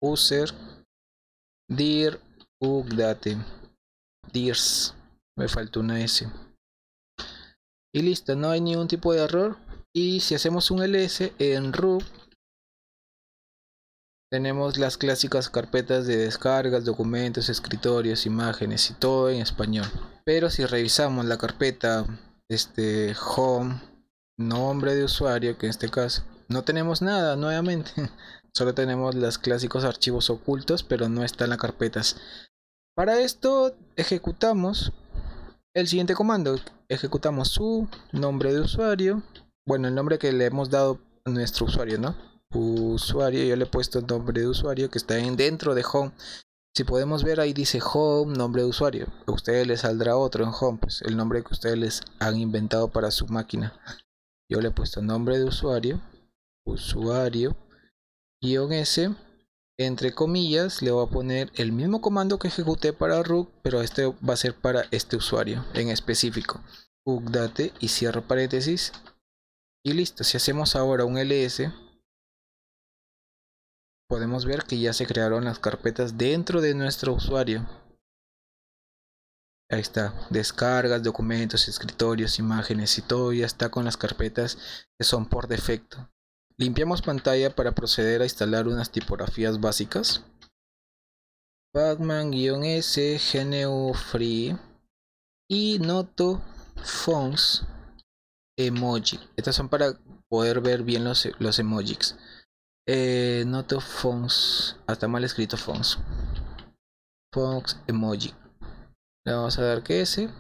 user dir update dirs, me falta una s. Y listo, no hay ningún tipo de error. Y si hacemos un ls en root tenemos las clásicas carpetas de descargas, documentos, escritorios, imágenes y todo en español. Pero si revisamos la carpeta este home, nombre de usuario, que en este caso no tenemos nada nuevamente. Solo tenemos los clásicos archivos ocultos, pero no están las carpetas. Para esto ejecutamos el siguiente comando. Ejecutamos su nombre de usuario. Bueno, el nombre que le hemos dado a nuestro usuario, ¿no? Usuario yo le he puesto el nombre de usuario que está en dentro de home. Si podemos ver ahí dice home nombre de usuario. A ustedes les saldrá otro en home pues el nombre que ustedes les han inventado para su máquina. Yo le he puesto nombre de usuario usuario guion s. Entre comillas le voy a poner el mismo comando que ejecuté para root pero este va a ser para este usuario en específico. Update y cierro paréntesis. Y listo si hacemos ahora un ls podemos ver que ya se crearon las carpetas dentro de nuestro usuario. Ahí está, descargas, documentos, escritorios, imágenes y todo ya está con las carpetas que son por defecto. Limpiamos pantalla para proceder a instalar unas tipografías básicas. Pacman-S, GNU Free y Noto Fonts Emoji. Estas son para poder ver bien los, los emojis. Eh, noto fonts. Hasta mal escrito fonts. Fonts emoji. Le vamos a dar que ese.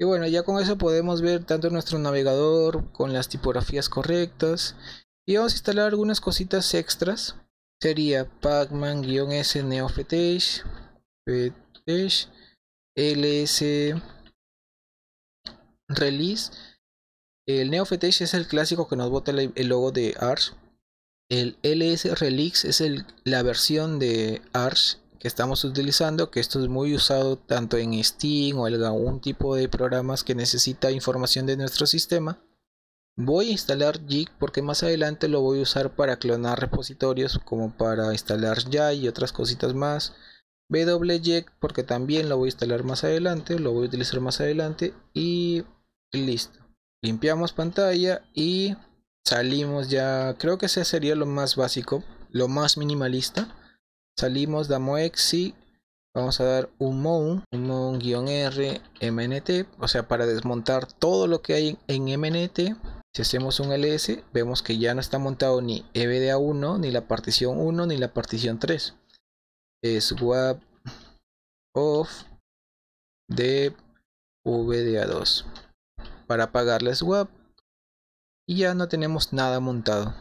Y bueno, ya con eso podemos ver tanto nuestro navegador con las tipografías correctas. Y vamos a instalar algunas cositas extras. Sería pacman-s neofetage. ls release. El neofetage es el clásico que nos bota el logo de Arch el LS Relix es la versión de Arch que estamos utilizando, que esto es muy usado tanto en Steam o algún tipo de programas que necesita información de nuestro sistema. Voy a instalar Jig porque más adelante lo voy a usar para clonar repositorios como para instalar ya y otras cositas más. WJEC porque también lo voy a instalar más adelante, lo voy a utilizar más adelante y listo. Limpiamos pantalla y salimos ya, creo que ese sería lo más básico, lo más minimalista. Salimos damos exi vamos a dar un mount un mount-r mnt o sea para desmontar todo lo que hay en mnt si hacemos un ls vemos que ya no está montado ni evda1 ni la partición 1 ni la partición 3 swap of de vda2 para apagarle swap y ya no tenemos nada montado.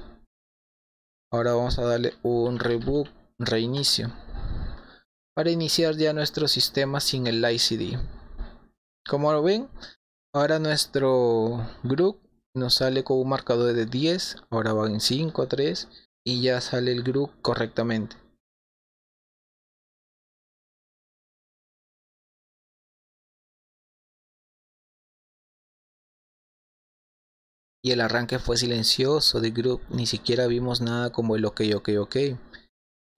Ahora vamos a darle un reboot reinicio para iniciar ya nuestro sistema sin el ICD como lo ven ahora nuestro group nos sale con un marcador de 10 ahora va en 5 3 y ya sale el group correctamente y el arranque fue silencioso de group ni siquiera vimos nada como el ok ok ok.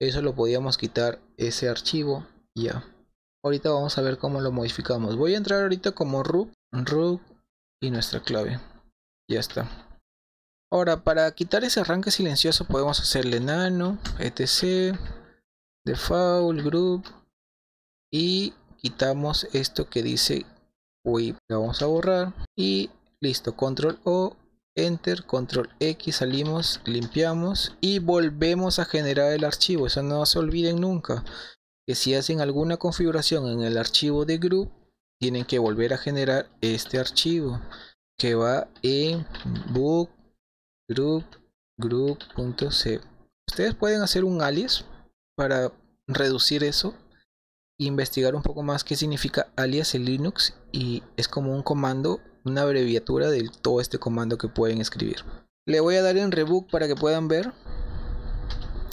Eso lo podíamos quitar ese archivo ya. Ahorita vamos a ver cómo lo modificamos. Voy a entrar ahorita como root root y nuestra clave. Ya está. Ahora para quitar ese arranque silencioso podemos hacerle nano etc default group y quitamos esto que dice uy lo vamos a borrar y listo control o enter control x salimos limpiamos y volvemos a generar el archivo. Eso no se olviden nunca que si hacen alguna configuración en el archivo de group tienen que volver a generar este archivo que va en book group group.c ustedes pueden hacer un alias para reducir eso investigar un poco más qué significa alias en linux y es como un comando una abreviatura de todo este comando que pueden escribir. Le voy a dar en rebook para que puedan ver.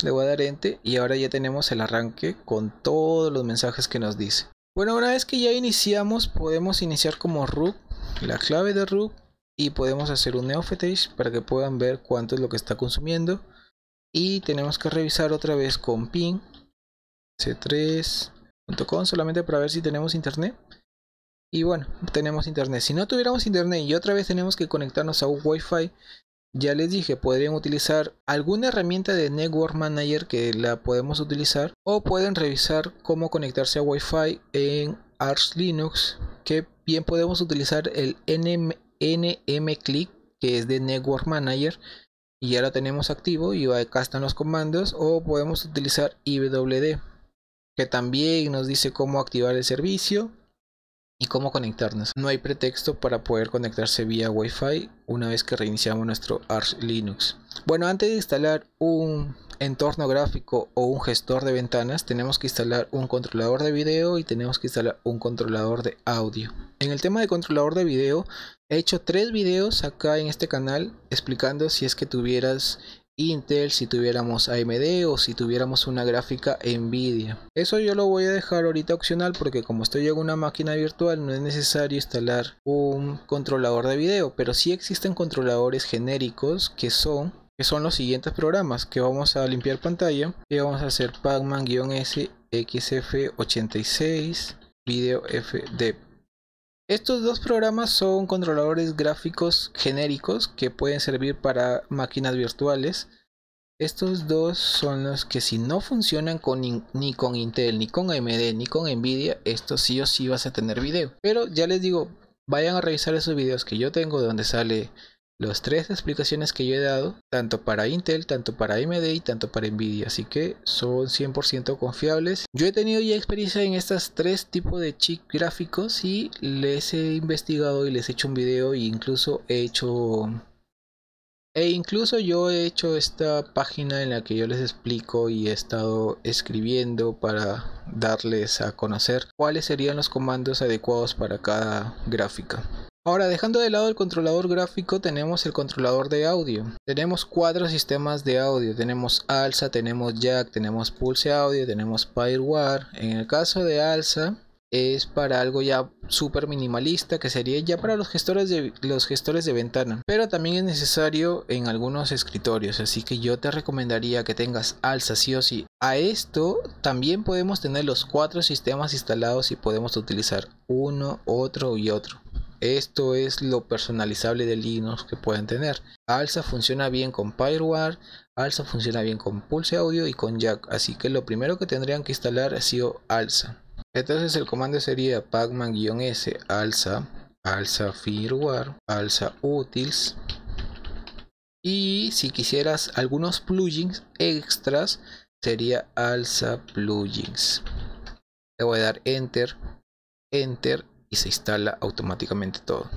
Le voy a dar enter y ahora ya tenemos el arranque con todos los mensajes que nos dice. Bueno, una vez que ya iniciamos, podemos iniciar como root, la clave de root y podemos hacer un neofetage para que puedan ver cuánto es lo que está consumiendo. Y tenemos que revisar otra vez con ping c3.com solamente para ver si tenemos internet. Y bueno, tenemos internet. Si no tuviéramos internet y otra vez tenemos que conectarnos a un Wi-Fi, ya les dije, podrían utilizar alguna herramienta de Network Manager que la podemos utilizar o pueden revisar cómo conectarse a Wi-Fi en Arch Linux, que bien podemos utilizar el NM, que es de Network Manager y ya lo tenemos activo y acá están los comandos o podemos utilizar IWD que también nos dice cómo activar el servicio y cómo conectarnos. No hay pretexto para poder conectarse vía Wi-Fi una vez que reiniciamos nuestro Arch Linux. Bueno, antes de instalar un entorno gráfico o un gestor de ventanas, tenemos que instalar un controlador de video y tenemos que instalar un controlador de audio. En el tema de controlador de video, he hecho tres videos acá en este canal explicando si es que tuvieras Intel, si tuviéramos AMD o si tuviéramos una gráfica Nvidia. Eso yo lo voy a dejar ahorita opcional porque como estoy en una máquina virtual no es necesario instalar un controlador de video, pero sí existen controladores genéricos que son que son los siguientes programas que vamos a limpiar pantalla y vamos a hacer pacman-s xf86 video fdep estos dos programas son controladores gráficos genéricos que pueden servir para máquinas virtuales. Estos dos son los que si no funcionan con ni con Intel, ni con AMD, ni con Nvidia, esto sí o sí vas a tener video. Pero ya les digo, vayan a revisar esos videos que yo tengo donde sale las tres explicaciones que yo he dado, tanto para Intel, tanto para AMD y tanto para Nvidia, así que son 100% confiables. Yo he tenido ya experiencia en estos tres tipos de chip gráficos y les he investigado y les he hecho un video e incluso he hecho e incluso yo he hecho esta página en la que yo les explico y he estado escribiendo para darles a conocer cuáles serían los comandos adecuados para cada gráfica. Ahora, dejando de lado el controlador gráfico, tenemos el controlador de audio. Tenemos cuatro sistemas de audio. Tenemos Alsa, tenemos Jack, tenemos Pulse Audio, tenemos Firewire. En el caso de Alsa, es para algo ya súper minimalista que sería ya para los gestores de los gestores de ventana pero también es necesario en algunos escritorios así que yo te recomendaría que tengas alza sí o sí a esto también podemos tener los cuatro sistemas instalados y podemos utilizar uno otro y otro esto es lo personalizable de Linux que pueden tener alza funciona bien con Firewire alza funciona bien con Pulse Audio y con Jack así que lo primero que tendrían que instalar ha sido alza entonces el comando sería pacman-s alza, alza firmware, alza utils. Y si quisieras algunos plugins extras, sería alza plugins. Le voy a dar enter, enter y se instala automáticamente todo.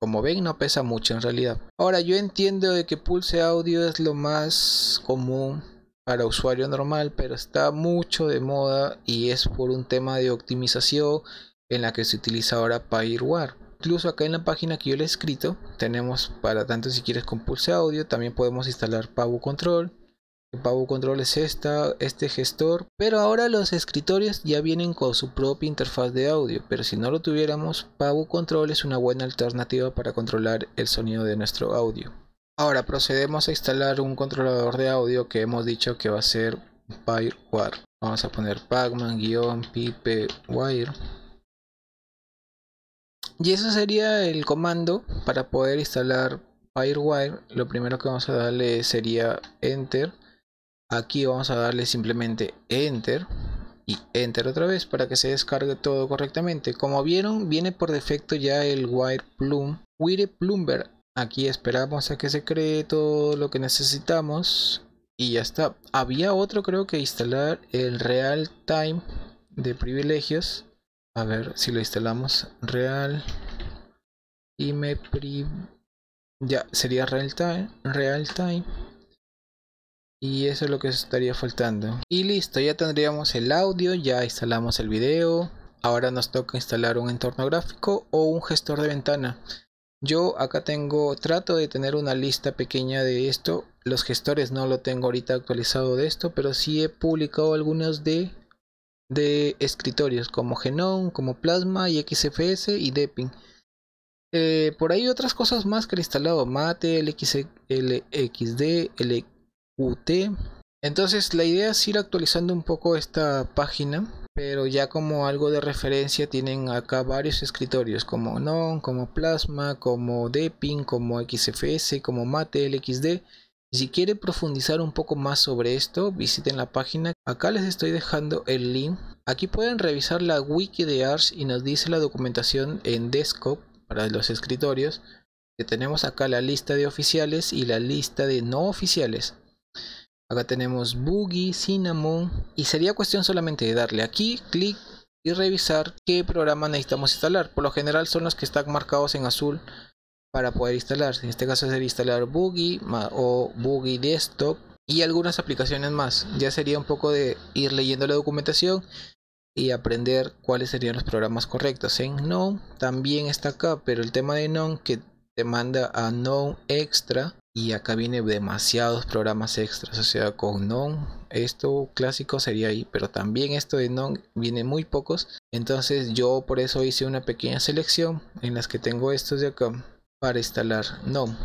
Como ven no pesa mucho en realidad. Ahora yo entiendo de que Pulse Audio es lo más común para usuario normal, pero está mucho de moda y es por un tema de optimización en la que se utiliza ahora Firewire. Incluso acá en la página que yo le he escrito, tenemos para tanto si quieres con Pulse Audio, también podemos instalar Pavo Control. Pavo Control es esta, este gestor, pero ahora los escritorios ya vienen con su propia interfaz de audio, pero si no lo tuviéramos, Pavo Control es una buena alternativa para controlar el sonido de nuestro audio. Ahora procedemos a instalar un controlador de audio que hemos dicho que va a ser Firewire. Vamos a poner pacman-pipe wire. Y eso sería el comando para poder instalar Firewire. Lo primero que vamos a darle sería Enter. Aquí vamos a darle simplemente Enter y Enter otra vez para que se descargue todo correctamente. Como vieron, viene por defecto ya el Wire Plum, Wire Plumber Aquí esperamos a que se cree todo lo que necesitamos. Y ya está. Había otro creo que instalar el real time de privilegios. A ver si lo instalamos. Real. Y me. Ya, sería real time. Real time. Y eso es lo que estaría faltando. Y listo, ya tendríamos el audio, ya instalamos el video. Ahora nos toca instalar un entorno gráfico o un gestor de ventana. Yo acá tengo, trato de tener una lista pequeña de esto. Los gestores no lo tengo ahorita actualizado de esto, pero sí he publicado algunos de, de escritorios como Genome, como Plasma y XFS y Depin. Eh, por ahí otras cosas más que he instalado, Mate, LXD, LQT. Entonces la idea es ir actualizando un poco esta página pero ya como algo de referencia tienen acá varios escritorios como non, como plasma, como depin, como xfs, como mate, lxd. Si quieren profundizar un poco más sobre esto, visiten la página. Acá les estoy dejando el link. Aquí pueden revisar la wiki de ARS y nos dice la documentación en desktop para los escritorios. Que tenemos acá la lista de oficiales y la lista de no oficiales. Acá tenemos Boogie, Cinnamon y sería cuestión solamente de darle aquí, clic y revisar qué programa necesitamos instalar. Por lo general son los que están marcados en azul para poder instalar. En este caso sería instalar Boogie o Boogie Desktop y algunas aplicaciones más. Ya sería un poco de ir leyendo la documentación y aprender cuáles serían los programas correctos. En GNOME también está acá, pero el tema de GNOME que te manda a GNOME Extra y acá viene demasiados programas extras, o sea, con non esto clásico sería ahí, pero también esto de non viene muy pocos, entonces yo por eso hice una pequeña selección en las que tengo estos de acá para instalar non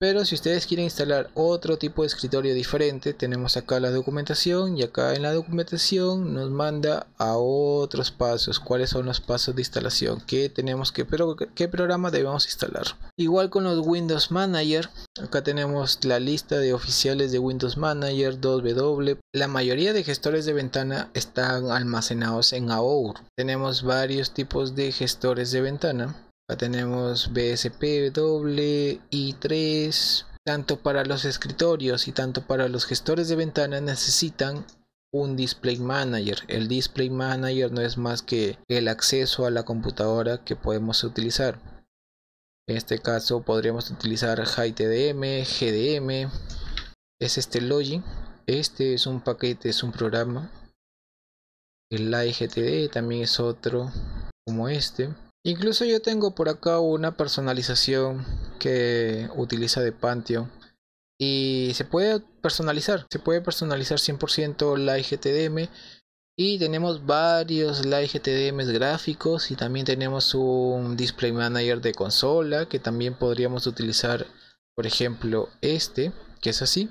pero si ustedes quieren instalar otro tipo de escritorio diferente, tenemos acá la documentación y acá en la documentación nos manda a otros pasos. ¿Cuáles son los pasos de instalación? ¿Qué tenemos que, pero qué programa debemos instalar? Igual con los Windows Manager, acá tenemos la lista de oficiales de Windows Manager 2W. La mayoría de gestores de ventana están almacenados en AOR. Tenemos varios tipos de gestores de ventana Acá tenemos BSP, doble, i3. Tanto para los escritorios y tanto para los gestores de ventana necesitan un Display Manager. El Display Manager no es más que el acceso a la computadora que podemos utilizar. En este caso podríamos utilizar HiTDM, GDM. Es este login. Este es un paquete, es un programa. El LightGTD también es otro como este. Incluso yo tengo por acá una personalización que utiliza de Pantheon. Y se puede personalizar, se puede personalizar 100% la IGTDM y tenemos varios la IGTDM gráficos y también tenemos un display manager de consola que también podríamos utilizar por ejemplo este que es así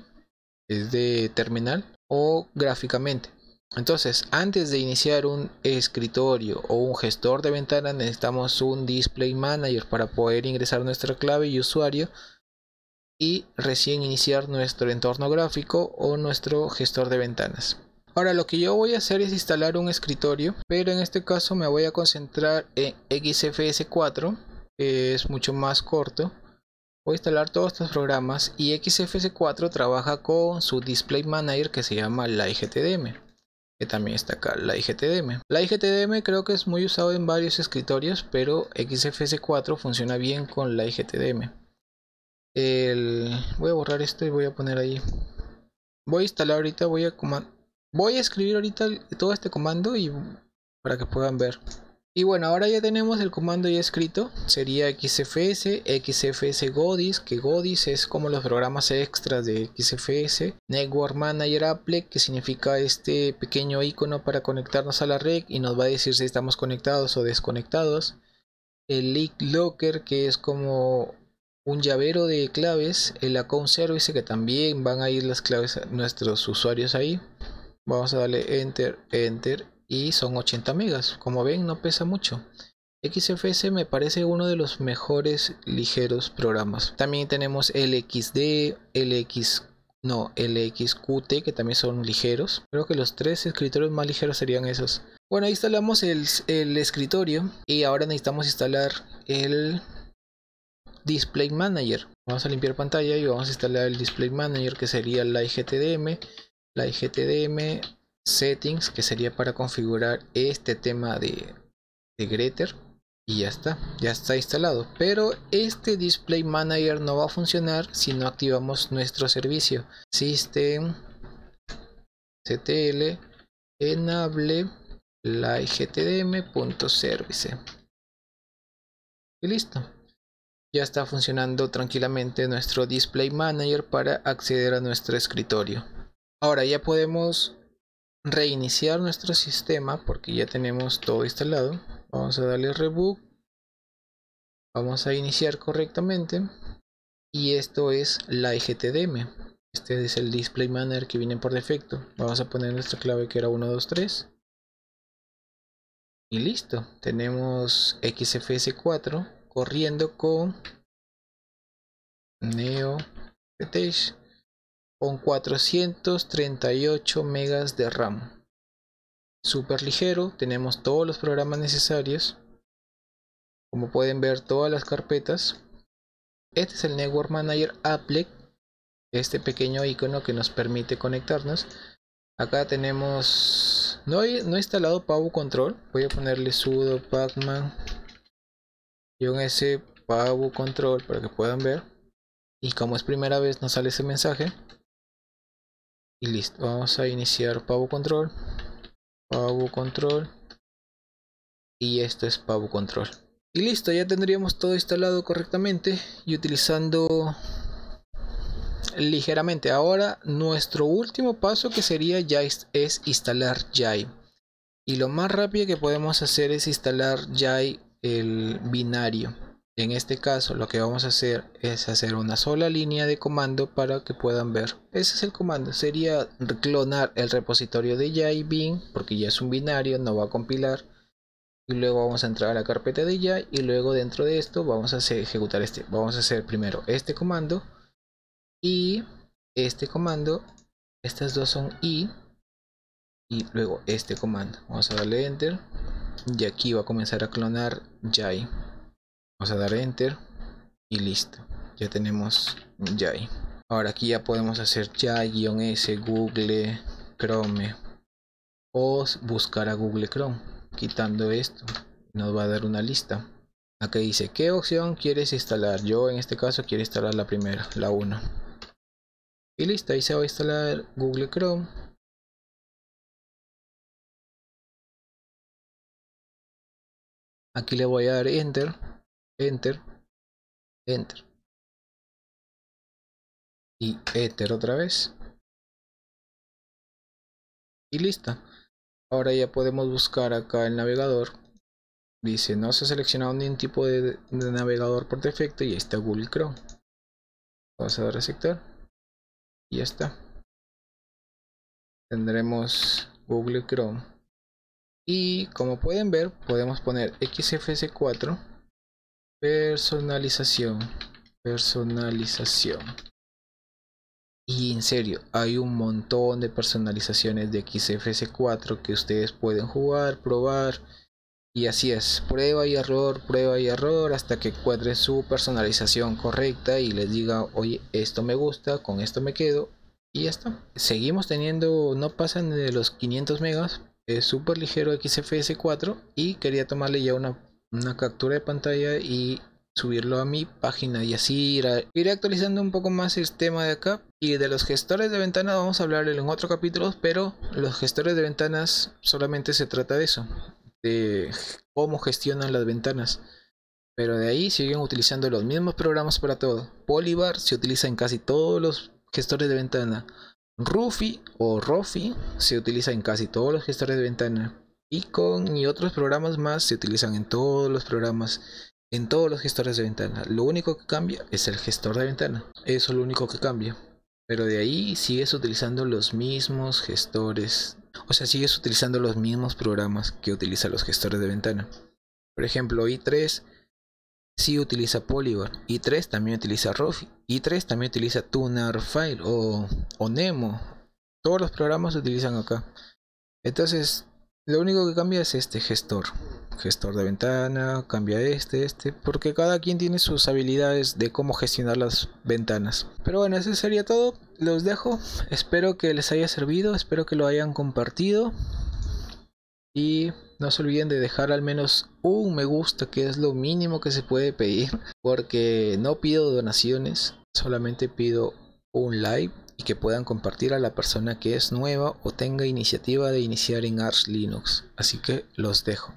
es de terminal o gráficamente entonces, antes de iniciar un escritorio o un gestor de ventanas, necesitamos un display manager para poder ingresar nuestra clave y usuario y recién iniciar nuestro entorno gráfico o nuestro gestor de ventanas. Ahora lo que yo voy a hacer es instalar un escritorio, pero en este caso me voy a concentrar en XFS 4, que es mucho más corto. Voy a instalar todos estos programas y XFS 4 trabaja con su display manager que se llama la IGTDM que también está acá, la IGTDM. La IGTDM creo que es muy usado en varios escritorios, pero XFS4 funciona bien con la IGTDM. Voy a borrar esto y voy a poner ahí. Voy a instalar ahorita, voy a voy a escribir ahorita todo este comando y para que puedan ver. Y bueno, ahora ya tenemos el comando ya escrito. Sería XFS, XFS Godis, que Godis es como los programas extras de XFS. Network Manager Applet, que significa este pequeño icono para conectarnos a la red y nos va a decir si estamos conectados o desconectados. El Leak Locker, que es como un llavero de claves. El Account Service, que también van a ir las claves a nuestros usuarios ahí. Vamos a darle Enter, Enter y son 80 megas. Como ven, no pesa mucho. XFS me parece uno de los mejores ligeros programas. También tenemos LXD, LX, no, LXQT, que también son ligeros. Creo que los tres escritorios más ligeros serían esos. Bueno, ahí instalamos el, el escritorio y ahora necesitamos instalar el Display Manager. Vamos a limpiar pantalla y vamos a instalar el Display Manager que sería la IGTDM. La IGTDM settings que sería para configurar este tema de, de y ya está, ya está instalado. Pero este display manager no va a funcionar si no activamos nuestro servicio. System ctl enable service y listo ya está funcionando tranquilamente nuestro display manager para acceder a nuestro escritorio ahora ya podemos reiniciar nuestro sistema porque ya tenemos todo instalado. Vamos a darle reboot. Vamos a iniciar correctamente. Y esto es la IGTDM este es el display manager que viene por defecto. Vamos a poner nuestra clave que era 123 y listo. Tenemos XFS4 corriendo con Neo con 438 megas de RAM. Super ligero, tenemos todos los programas necesarios. Como pueden ver todas las carpetas. Este es el Network Manager Applet, este pequeño icono que nos permite conectarnos. Acá tenemos, no he, no instalado Pavo Control, voy a ponerle sudo pacman s Pavo Control para que puedan ver. Y como es primera vez nos sale ese mensaje y listo vamos a iniciar pavo control. Pavo control. Y esto es pavo control. Y listo ya tendríamos todo instalado correctamente y utilizando ligeramente. Ahora nuestro último paso que sería ya es, instalar Jai. Y lo más rápido que podemos hacer es instalar Jai el binario en este caso lo que vamos a hacer es hacer una sola línea de comando para que puedan ver. Ese es el comando. Sería clonar el repositorio de bin porque ya es un binario, no va a compilar. Y luego vamos a entrar a la carpeta de Jai y luego dentro de esto vamos a hacer, ejecutar este. Vamos a hacer primero este comando y este comando. Estas dos son i y luego este comando. Vamos a darle enter y aquí va a comenzar a clonar Jai. Vamos a dar enter y listo. Ya tenemos Jai. Ahora aquí ya podemos hacer Jai-S Google Chrome o buscar a Google Chrome quitando esto. Nos va a dar una lista. Aquí dice qué opción quieres instalar. Yo en este caso quiero instalar la primera, la 1. Y listo, ahí se va a instalar Google Chrome. aquí le voy a dar enter enter. Enter. Y enter otra vez. Y listo. Ahora ya podemos buscar acá el navegador. Dice no se ha seleccionado ningún tipo de, navegador por defecto y ahí está Google Chrome. Vamos a dar a sector y ya está. Tendremos Google Chrome. Y como pueden ver podemos poner XFS4 personalización personalización y en serio, hay un montón de personalizaciones de XFS4 que ustedes pueden jugar, probar. Y así es, prueba y error, prueba y error hasta que encuentren su personalización correcta y les diga, oye, esto me gusta, con esto me quedo. Y ya está. Seguimos teniendo, no pasan de los 500 megas. Es súper ligero XFS4 y quería tomarle ya una, una captura de pantalla y subirlo a mi página y así iré, actualizando un poco más el tema de acá. Y de los gestores de ventanas vamos a hablar en otro capítulo pero los gestores de ventanas solamente se trata de eso de cómo gestionan las ventanas. Pero de ahí siguen utilizando los mismos programas para todo. Polybar se utiliza en casi todos los gestores de ventana. Rufi o Rofi se utiliza en casi todos los gestores de ventana Icon y otros programas más se utilizan en todos los programas en todos los gestores de ventana. Lo único que cambia es el gestor de ventana. Eso es lo único que cambia. Pero de ahí sigues utilizando los mismos gestores. O sea, sigues utilizando los mismos programas que utilizan los gestores de ventana. Por ejemplo, i3 sí utiliza Polygon. i3 también utiliza Rofi. i3 también utiliza Tuner File o, o Nemo. Todos los programas se utilizan acá. Entonces, lo único que cambia es este gestor gestor de ventana, cambia este, este, porque cada quien tiene sus habilidades de cómo gestionar las ventanas. Pero bueno, eso sería todo. Los dejo. Espero que les haya servido, espero que lo hayan compartido. Y no se olviden de dejar al menos un me gusta, que es lo mínimo que se puede pedir, porque no pido donaciones, solamente pido un like y que puedan compartir a la persona que es nueva o tenga iniciativa de iniciar en Arch Linux. Así que los dejo.